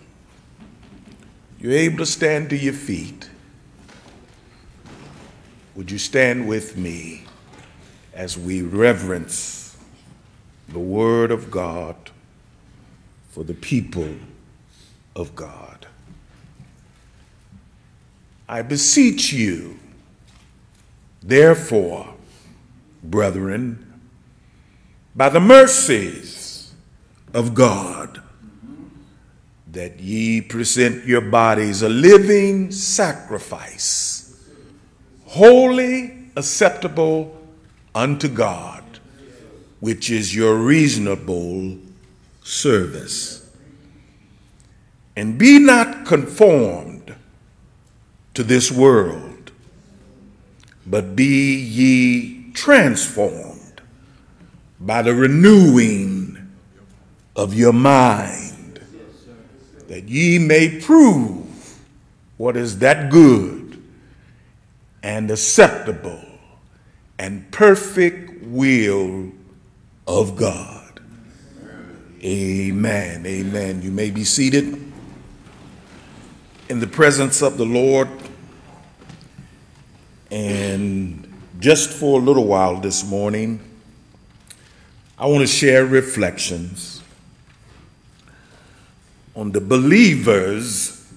You're able to stand to your feet. Would you stand with me as we reverence the Word of God for the people of God? I beseech you, therefore, brethren, by the mercies of God, that ye present your bodies a living sacrifice, holy, acceptable unto God, which is your reasonable service. And be not conformed to this world, but be ye transformed by the renewing of your mind that ye may prove what is that good and acceptable and perfect will of God. Amen. Amen. You may be seated in the presence of the Lord. And just for a little while this morning, I want to share reflections on the believer's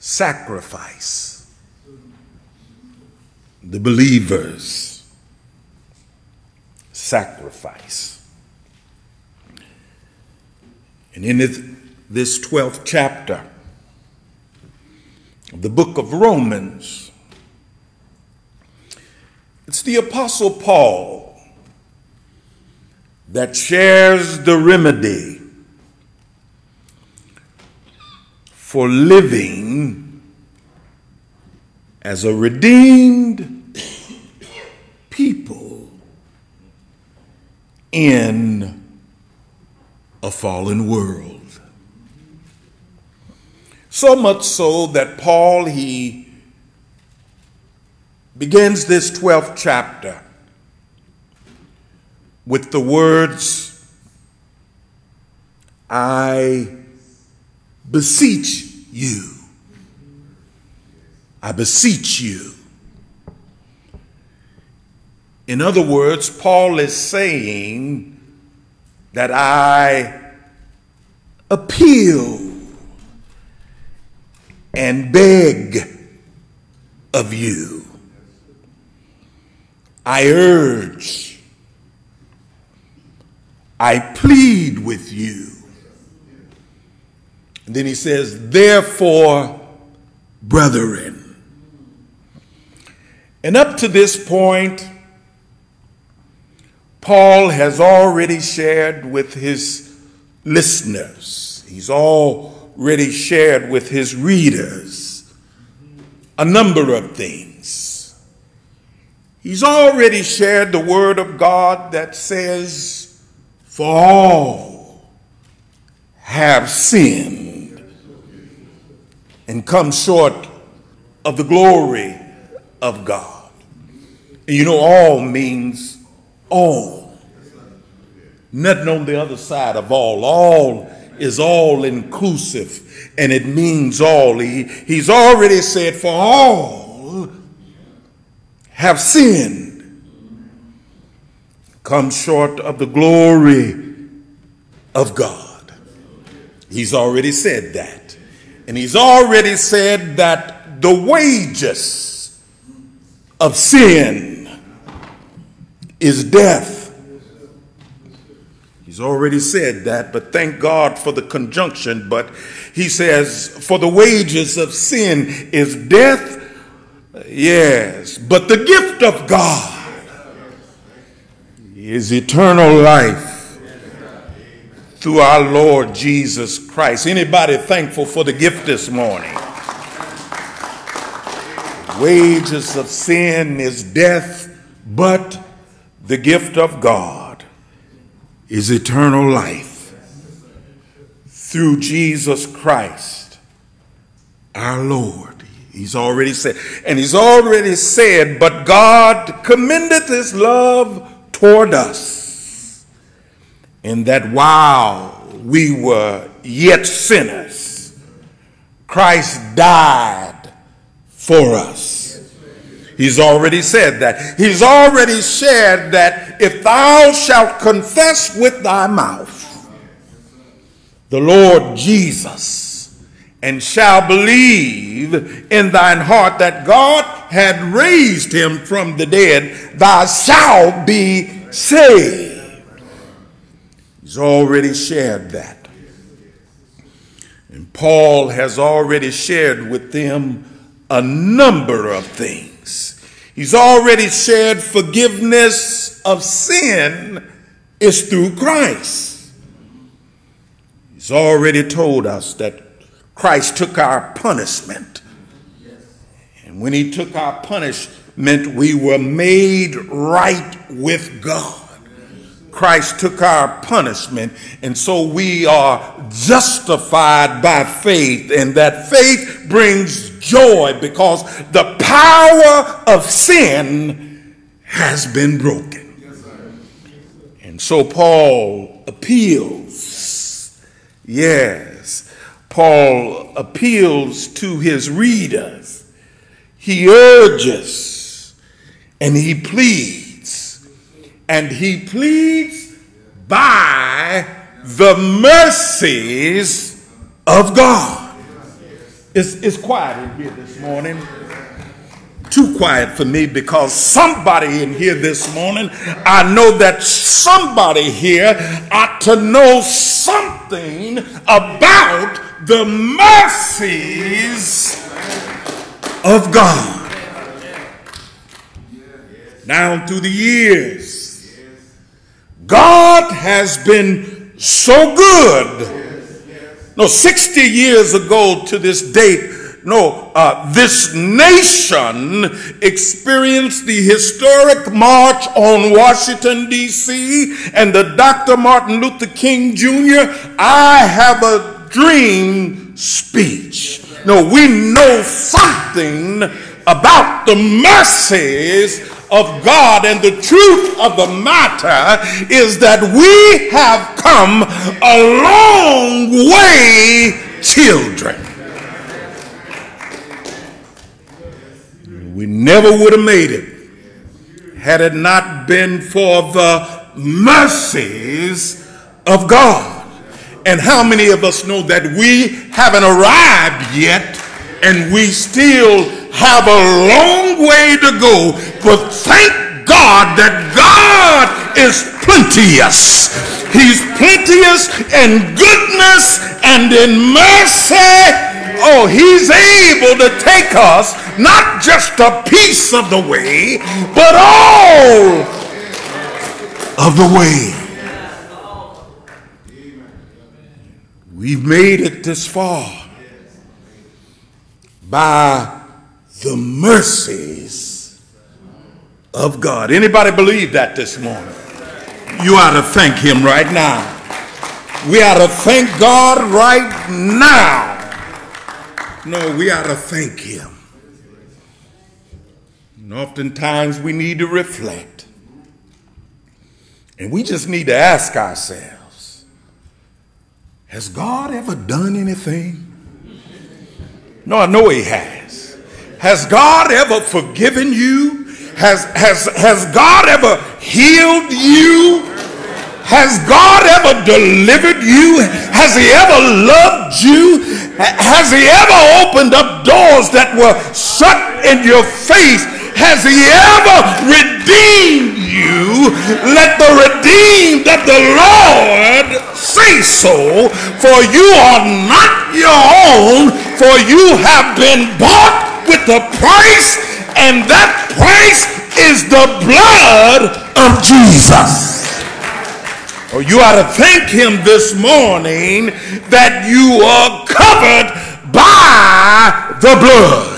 sacrifice. The believer's sacrifice. And in this 12th chapter of the book of Romans, it's the Apostle Paul that shares the remedy for living as a redeemed people in a fallen world. So much so that Paul, he begins this 12th chapter with the words, I beseech you. I beseech you. In other words, Paul is saying that I appeal and beg of you. I urge, I plead with you. And then he says, therefore, brethren. And up to this point, Paul has already shared with his listeners, he's already shared with his readers a number of things. He's already shared the word of God that says, For all have sinned and come short of the glory of God. And you know, all means all. Nothing on the other side of all. All is all inclusive and it means all. He, he's already said, For all have sinned, come short of the glory of God. He's already said that. And he's already said that the wages of sin is death. He's already said that, but thank God for the conjunction. But he says, For the wages of sin is death. Yes, but the gift of God is eternal life through our Lord Jesus Christ. Anybody thankful for the gift this morning? Wages of sin is death, but the gift of God is eternal life through Jesus Christ, our Lord. He's already said, and he's already said, but God commendeth his love toward us, in that while we were yet sinners, Christ died for us. He's already said that. He's already said that if thou shalt confess with thy mouth the Lord Jesus and shall believe in thine heart that God had raised him from the dead, thou shalt be saved. He's already shared that. And Paul has already shared with them a number of things. He's already shared forgiveness of sin is through Christ. He's already told us that Christ took our punishment. And when he took our punishment, we were made right with God. Christ took our punishment, and so we are justified by faith, and that faith brings joy because the power of sin has been broken. And so Paul appeals, yes, Paul appeals to his readers. He urges and he pleads, and he pleads by the mercies of God. It's, it's quiet in here this morning. Too quiet for me because somebody in here this morning, I know that somebody here ought to know something about the mercies of God. Down through the years, God has been so good no, 60 years ago to this date, no, uh, this nation experienced the historic march on Washington, D.C., and the Dr. Martin Luther King Jr. I have a dream speech. No, we know something about the mercies of God. And the truth of the matter is that we have come a long way children. We never would have made it had it not been for the mercies of God. And how many of us know that we haven't arrived yet and we still have a long way to go? But thank God that God is plenteous. He's plenteous in goodness and in mercy. Oh, he's able to take us not just a piece of the way, but all of the way. We've made it this far by the mercies of God. Anybody believe that this morning? You ought to thank him right now. We ought to thank God right now. No, we ought to thank him. And oftentimes we need to reflect. And we just need to ask ourselves Has God ever done anything? No, I know He has. Has God ever forgiven you? Has, has, has God ever healed you? Has God ever delivered you? Has He ever loved you? Has He ever opened up doors that were shut in your face? Has He ever redeemed you? Let the redeemed of the Lord say so, for you are not your own, for you have been bought with a price, and that price is the blood of Jesus. Oh, you ought to thank him this morning that you are covered by the blood.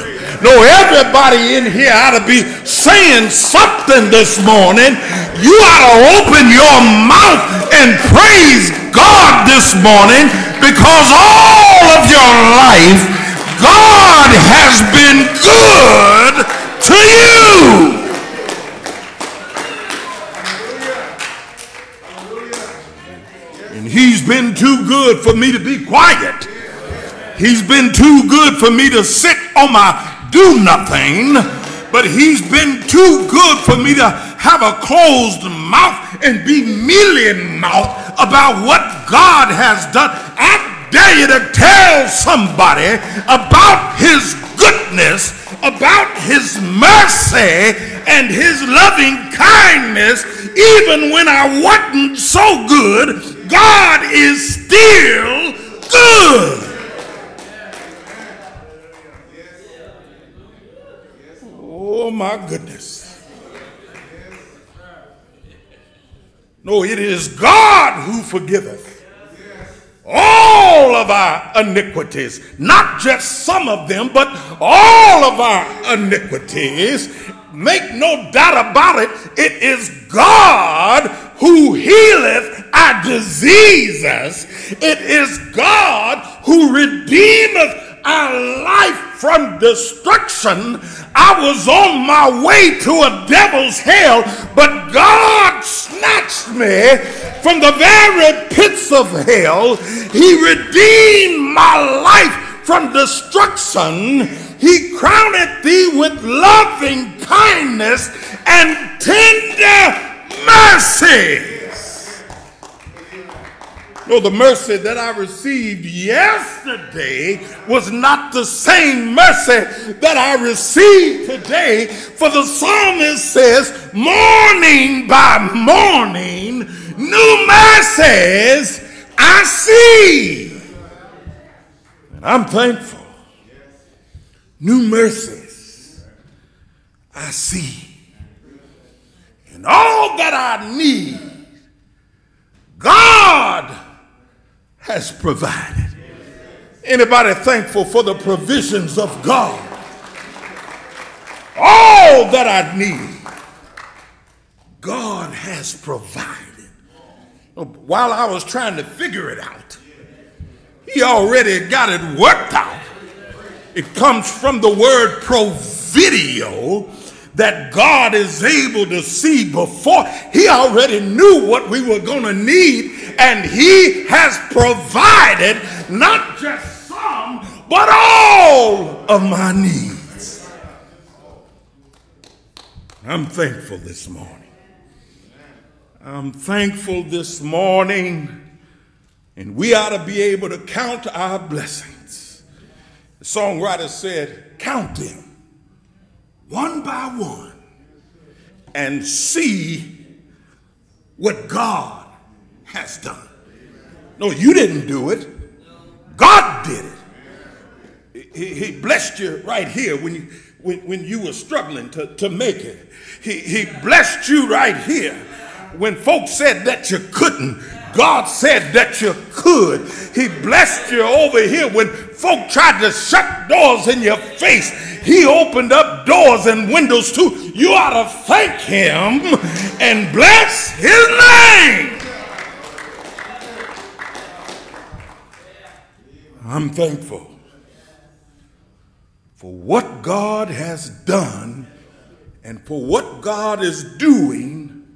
No, everybody in here ought to be saying something this morning. You ought to open your mouth and praise God this morning because all of your life, God has been good to you. And he's been too good for me to be quiet. He's been too good for me to sit on my do nothing. But he's been too good for me to have a closed mouth and be mealy mouthed about what God has done. I dare you to tell somebody about his goodness, about his mercy, and his loving kindness, even when I wasn't so good, God is still good. Oh my goodness. No, it is God who forgiveth all of our iniquities, not just some of them, but all of our iniquities. Make no doubt about it, it is God who healeth our diseases. It is God who redeemeth our life from destruction. I was on my way to a devil's hell, but God snatched me from the very pits of hell. He redeemed my life from destruction. He crowned thee with loving kindness and tender mercies. No, the mercy that I received yesterday was not the same mercy that I received today. For the psalmist says, morning by morning, new mercies I see. And I'm thankful. New mercies I see. And all that I need, God has provided. Anybody thankful for the provisions of God? All that I need, God has provided. While I was trying to figure it out, He already got it worked out. It comes from the word providio that God is able to see before. He already knew what we were going to need, and He has provided not just some but all of my needs. I'm thankful this morning. I'm thankful this morning, and we ought to be able to count our blessings. The songwriter said, Count them one by one and see what God has done. No, you didn't do it. God did it. He, he blessed you right here when you, when, when you were struggling to, to make it. He, he blessed you right here when folks said that you couldn't. God said that you could. He blessed you over here when folk tried to shut doors in your face. He opened up doors and windows too. You ought to thank him and bless his name. I'm thankful for what God has done and for what God is doing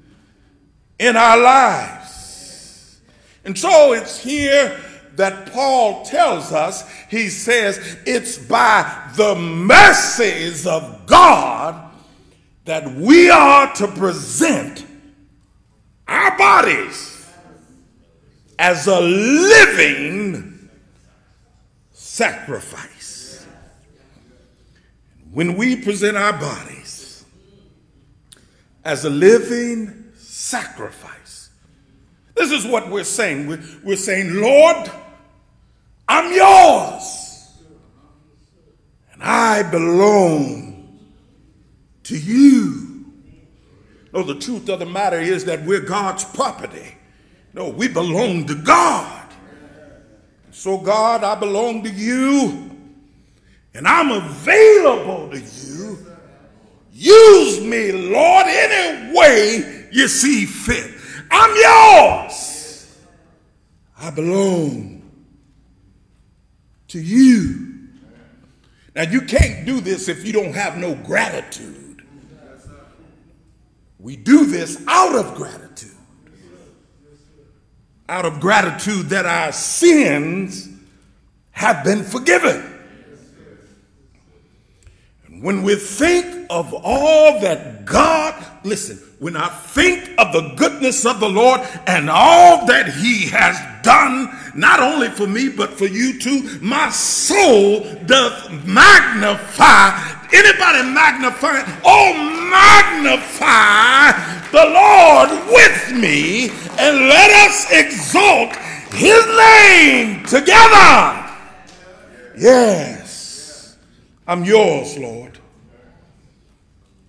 in our lives. And so it's here that Paul tells us, he says, it's by the mercies of God that we are to present our bodies as a living sacrifice. When we present our bodies as a living sacrifice, this is what we're saying. We're, saying, Lord, I'm yours, and I belong to you. No, the truth of the matter is that we're God's property. No, we belong to God. So, God, I belong to you, and I'm available to you. Use me, Lord, any way you see fit. I'm yours. I belong to you. Now, you can't do this if you don't have no gratitude. We do this out of gratitude. Out of gratitude that our sins have been forgiven. When we think of all that God, listen, when I think of the goodness of the Lord and all that He has done, not only for me, but for you too, my soul doth magnify. Anybody magnify? Oh, magnify the Lord with me and let us exalt His name together. Yes, I'm yours, Lord.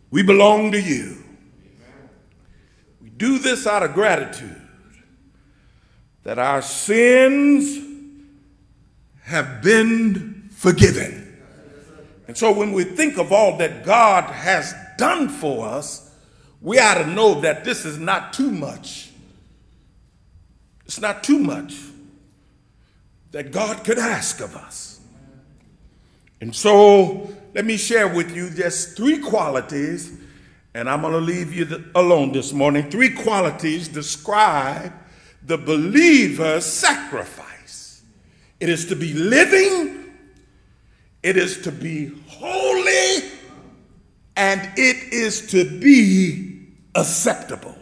We belong to you We do this out of gratitude that our sins have been forgiven. And so when we think of all that God has done for us, we ought to know that this is not too much. It's not too much that God could ask of us. And so let me share with you just three qualities and I'm going to leave you alone this morning. Three qualities describe the believer's sacrifice it is to be living, it is to be holy, and it is to be acceptable.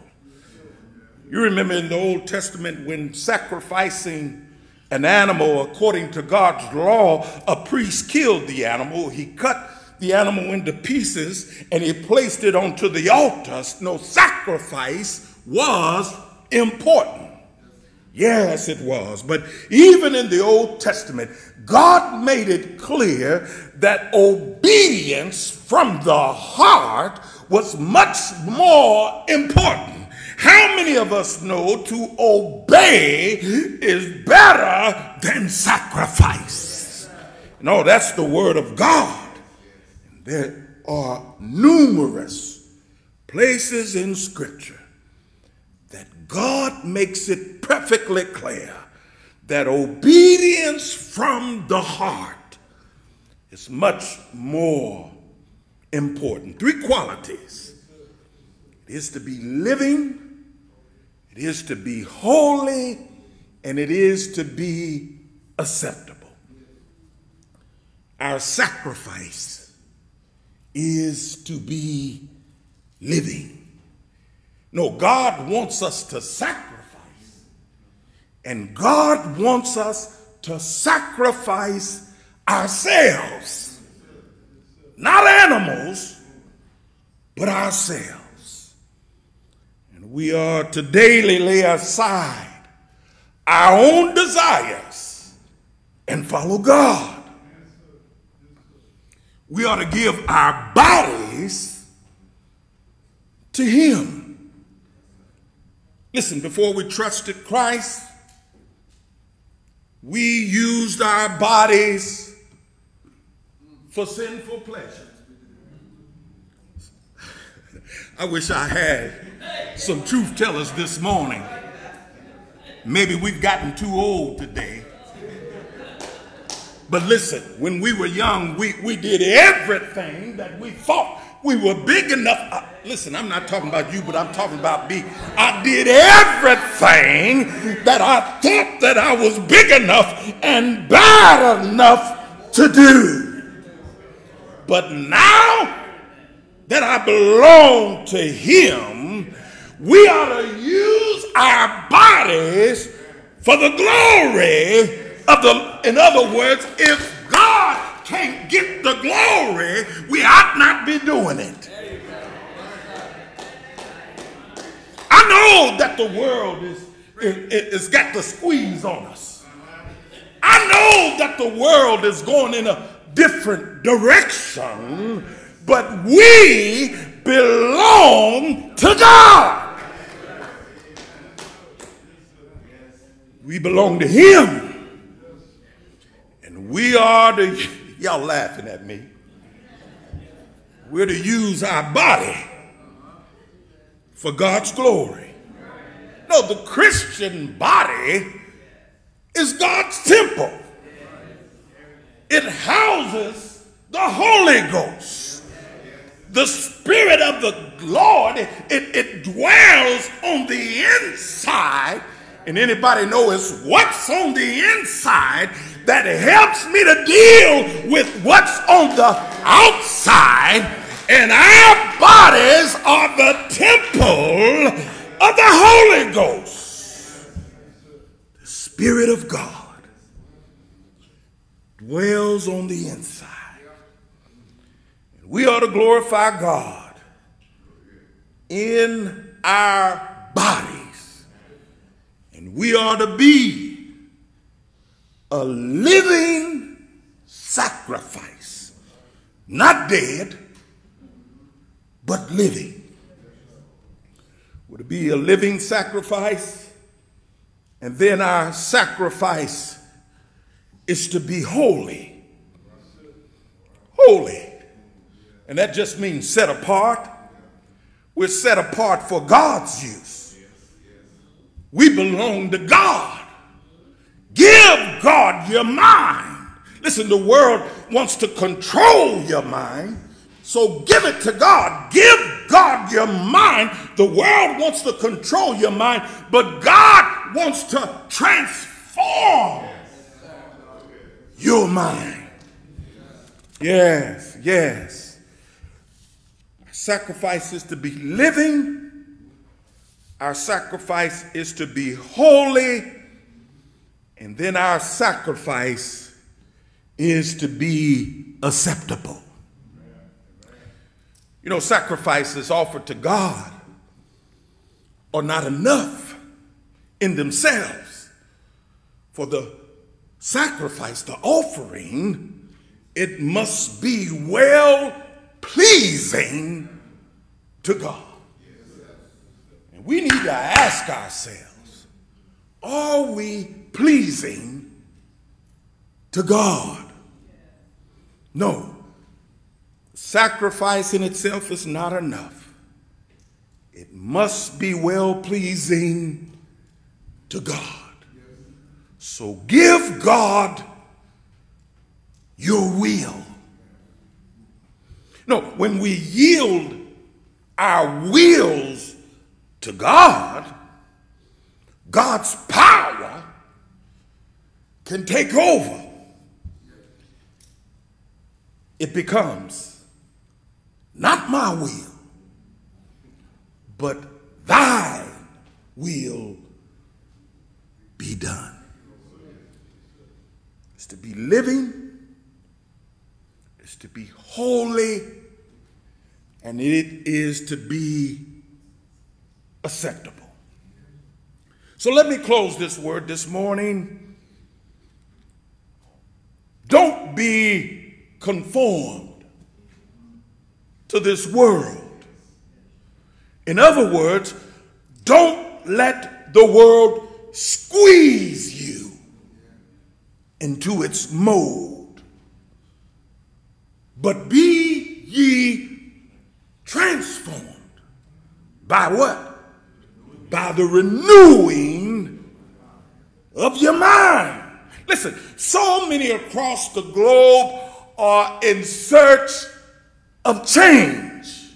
You remember in the Old Testament when sacrificing an animal according to God's law, a priest killed the animal, he cut the animal into pieces and he placed it onto the altar. No sacrifice was important. Yes, it was. But even in the Old Testament, God made it clear that obedience from the heart was much more important. How many of us know to obey is better than sacrifice? No, that's the word of God. There are numerous places in Scripture that God makes it perfectly clear that obedience from the heart is much more important. Three qualities it is to be living, it is to be holy, and it is to be acceptable. our sacrifice is to be living. No, God wants us to sacrifice. And God wants us to sacrifice ourselves. Not animals, but ourselves. We are to daily lay aside our own desires and follow God. We ought to give our bodies to Him. Listen, before we trusted Christ, we used our bodies for sinful pleasure. I wish I had some truth tellers this morning. Maybe we've gotten too old today. But listen, when we were young, we, we did everything that we thought we were big enough. Listen, I'm not talking about you, but I'm talking about me. I did everything that I thought that I was big enough and bad enough to do. But now that I belong to Him, we ought to use our bodies for the glory of the, in other words, if God can't get the glory, we ought not be doing it. I know that the world is, is, got the squeeze on us. I know that the world is going in a different direction, but we belong to God. We belong to Him. And we are to, y'all laughing at me. We're to use our body for God's glory. No, the Christian body is God's temple. It houses the Holy Ghost. The Spirit of the Lord, it, it dwells on the inside and anybody know it's what's on the inside that helps me to deal with what's on the outside. And our bodies are the temple of the Holy Ghost. The Spirit of God dwells on the inside. We ought to glorify God in our bodies. And we are to be a living sacrifice, not dead, but living. We're to be a living sacrifice, and then our sacrifice is to be holy. Holy. And that just means set apart. We're set apart for God's use. We belong to God. Give God your mind. Listen, the world wants to control your mind. So give it to God. Give God your mind. The world wants to control your mind, but God wants to transform your mind. Yes, yes. Sacrifices to be living our sacrifice is to be holy, and then our sacrifice is to be acceptable. You know, sacrifices offered to God are not enough in themselves. For the sacrifice, the offering, it must be well pleasing to God And we need to ask ourselves are we pleasing to God? No. Sacrifice in itself is not enough. It must be well pleasing to God. So give God your will. No, when we yield our wills to God, God's power can take over. it becomes not my will, but thy will be done. It's to be living, it's to be holy, and it is to be acceptable. So let me close this word this morning. Don't be conformed to this world. In other words, don't let the world squeeze you into its mold. But be ye transformed by what? By the renewing of your mind. Listen, so many across the globe are in search of change.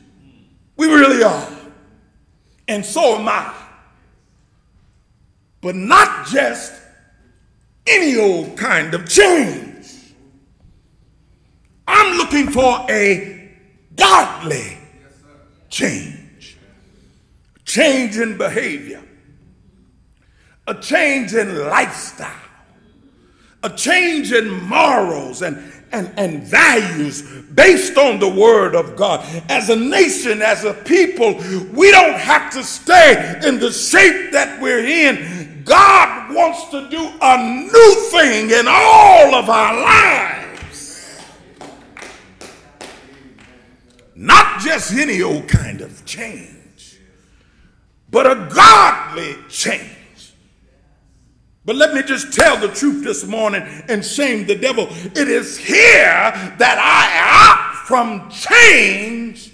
We really are. And so am I. But not just any old kind of change. I'm looking for a godly change. Change in behavior. A change in lifestyle. A change in morals and, and, and values based on the word of God. As a nation, as a people, we don't have to stay in the shape that we're in. God wants to do a new thing in all of our lives. Not just any old kind of change, but a godly change. But let me just tell the truth this morning and shame the devil. It is here that I opt from change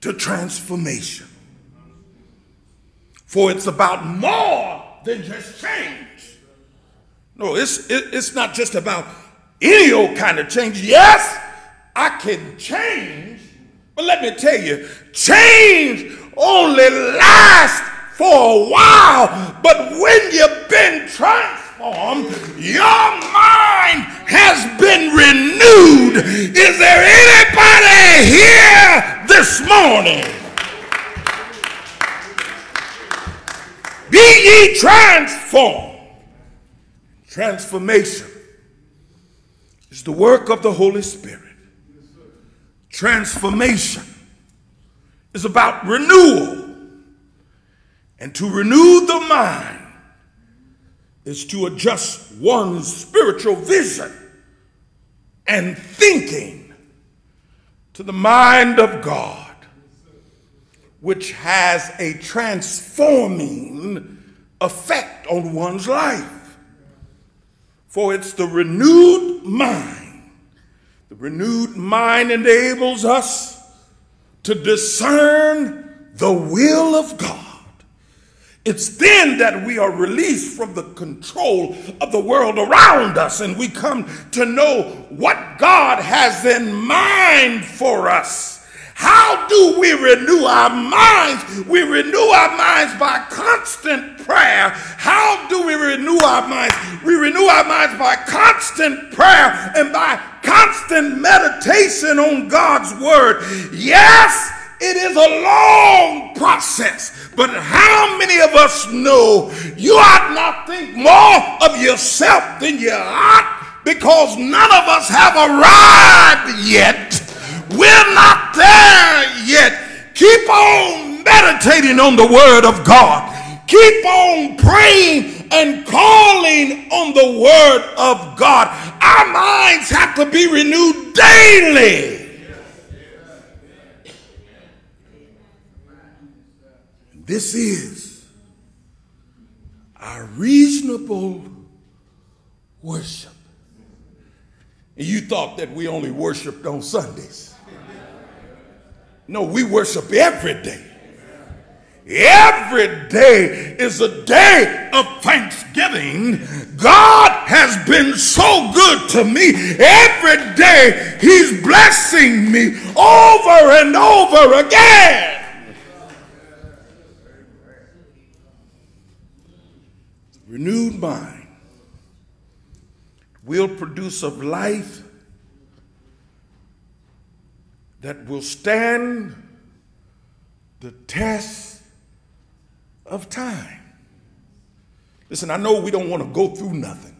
to transformation. For it's about more than just change. No, it's, it, it's not just about any old kind of change. Yes, I can change, but let me tell you, change only lasts for a while, but when you've been transformed, your mind has been renewed. Is there anybody here this morning? Be ye transformed. Transformation is the work of the Holy Spirit. Transformation is about renewal. And to renew the mind is to adjust one's spiritual vision and thinking to the mind of God, which has a transforming effect on one's life. For it's the renewed mind. The renewed mind enables us to discern the will of God. It's then that we are released from the control of the world around us and we come to know what God has in mind for us. How do we renew our minds? We renew our minds by constant prayer. How do we renew our minds? We renew our minds by constant prayer and by constant meditation on God's word. Yes, it is a long process, but how many of us know you ought not think more of yourself than you ought because none of us have arrived yet. We're not there yet. Keep on meditating on the word of God. Keep on praying and calling on the word of God. Our minds have to be renewed daily. This is our reasonable worship. And you thought that we only worshiped on Sundays. No, we worship every day. Every day is a day of thanksgiving. God has been so good to me. Every day He's blessing me over and over again. renewed mind will produce a life that will stand the test of time. Listen, I know we don't want to go through nothing,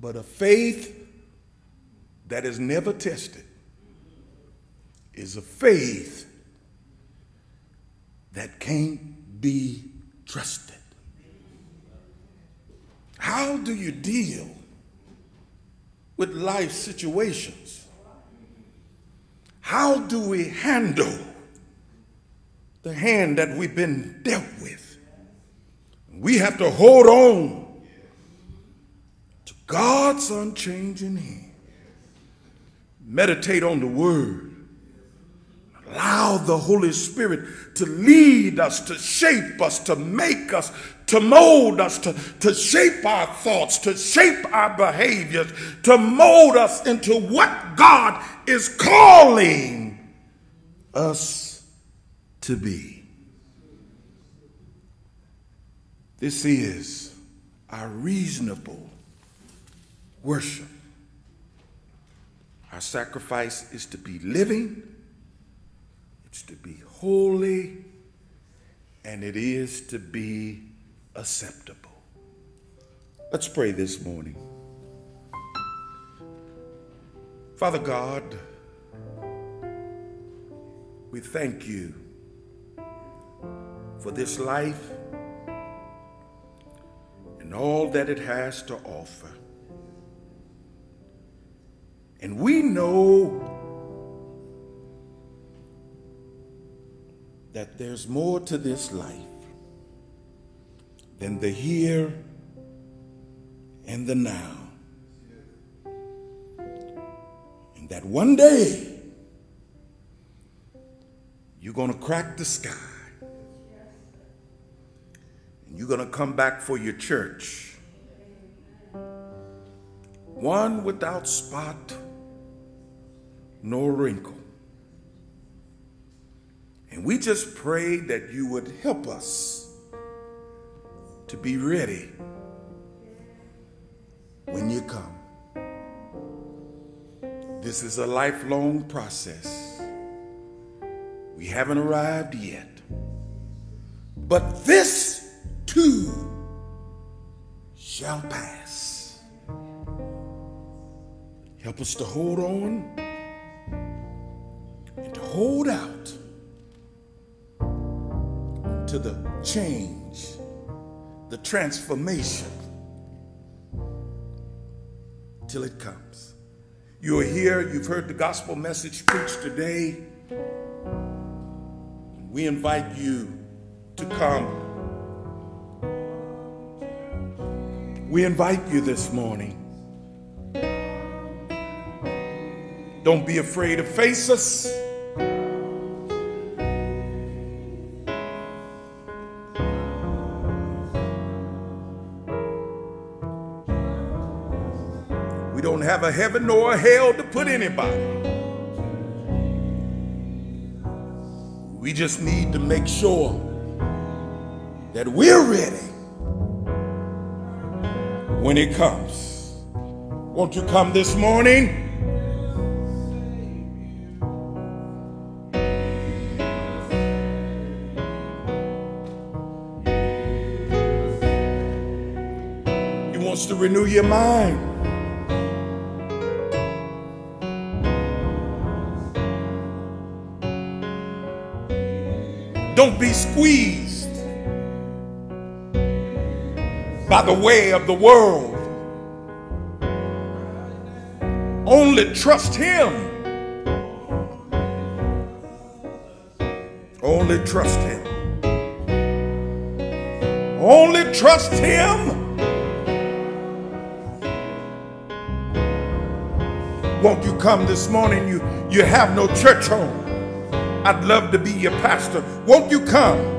but a faith that is never tested is a faith that can't be trusted. How do you deal with life situations? How do we handle the hand that we've been dealt with? We have to hold on to God's unchanging hand. Meditate on the word. Allow the Holy Spirit to lead us, to shape us, to make us, to mold us, to, to shape our thoughts, to shape our behaviors, to mold us into what God is calling us to be. This is our reasonable worship. Our sacrifice is to be living, it's to be holy, and it is to be acceptable. Let's pray this morning. Father God, we thank you for this life and all that it has to offer. And we know that there's more to this life than the here and the now. And that one day you're going to crack the sky and you're going to come back for your church. One without spot nor wrinkle. And we just pray that you would help us to be ready when you come. This is a lifelong process. We haven't arrived yet. But this too shall pass. Help us to hold on and to hold out to the change, the transformation till it comes. You are here, you've heard the gospel message preached today. We invite you to come. We invite you this morning. Don't be afraid to face us. We don't have a heaven nor a hell to put anybody. We just need to make sure that we're ready when it comes. Won't you come this morning? He wants to renew your mind. Don't be squeezed by the way of the world. Only trust Him. Only trust Him. Only trust Him. Won't you come this morning? You, you have no church home. I'd love to be your pastor. Won't you come?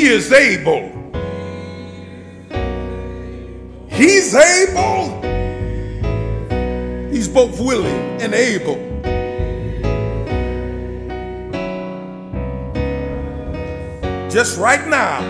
He is able. He's able. He's both willing and able. just right now,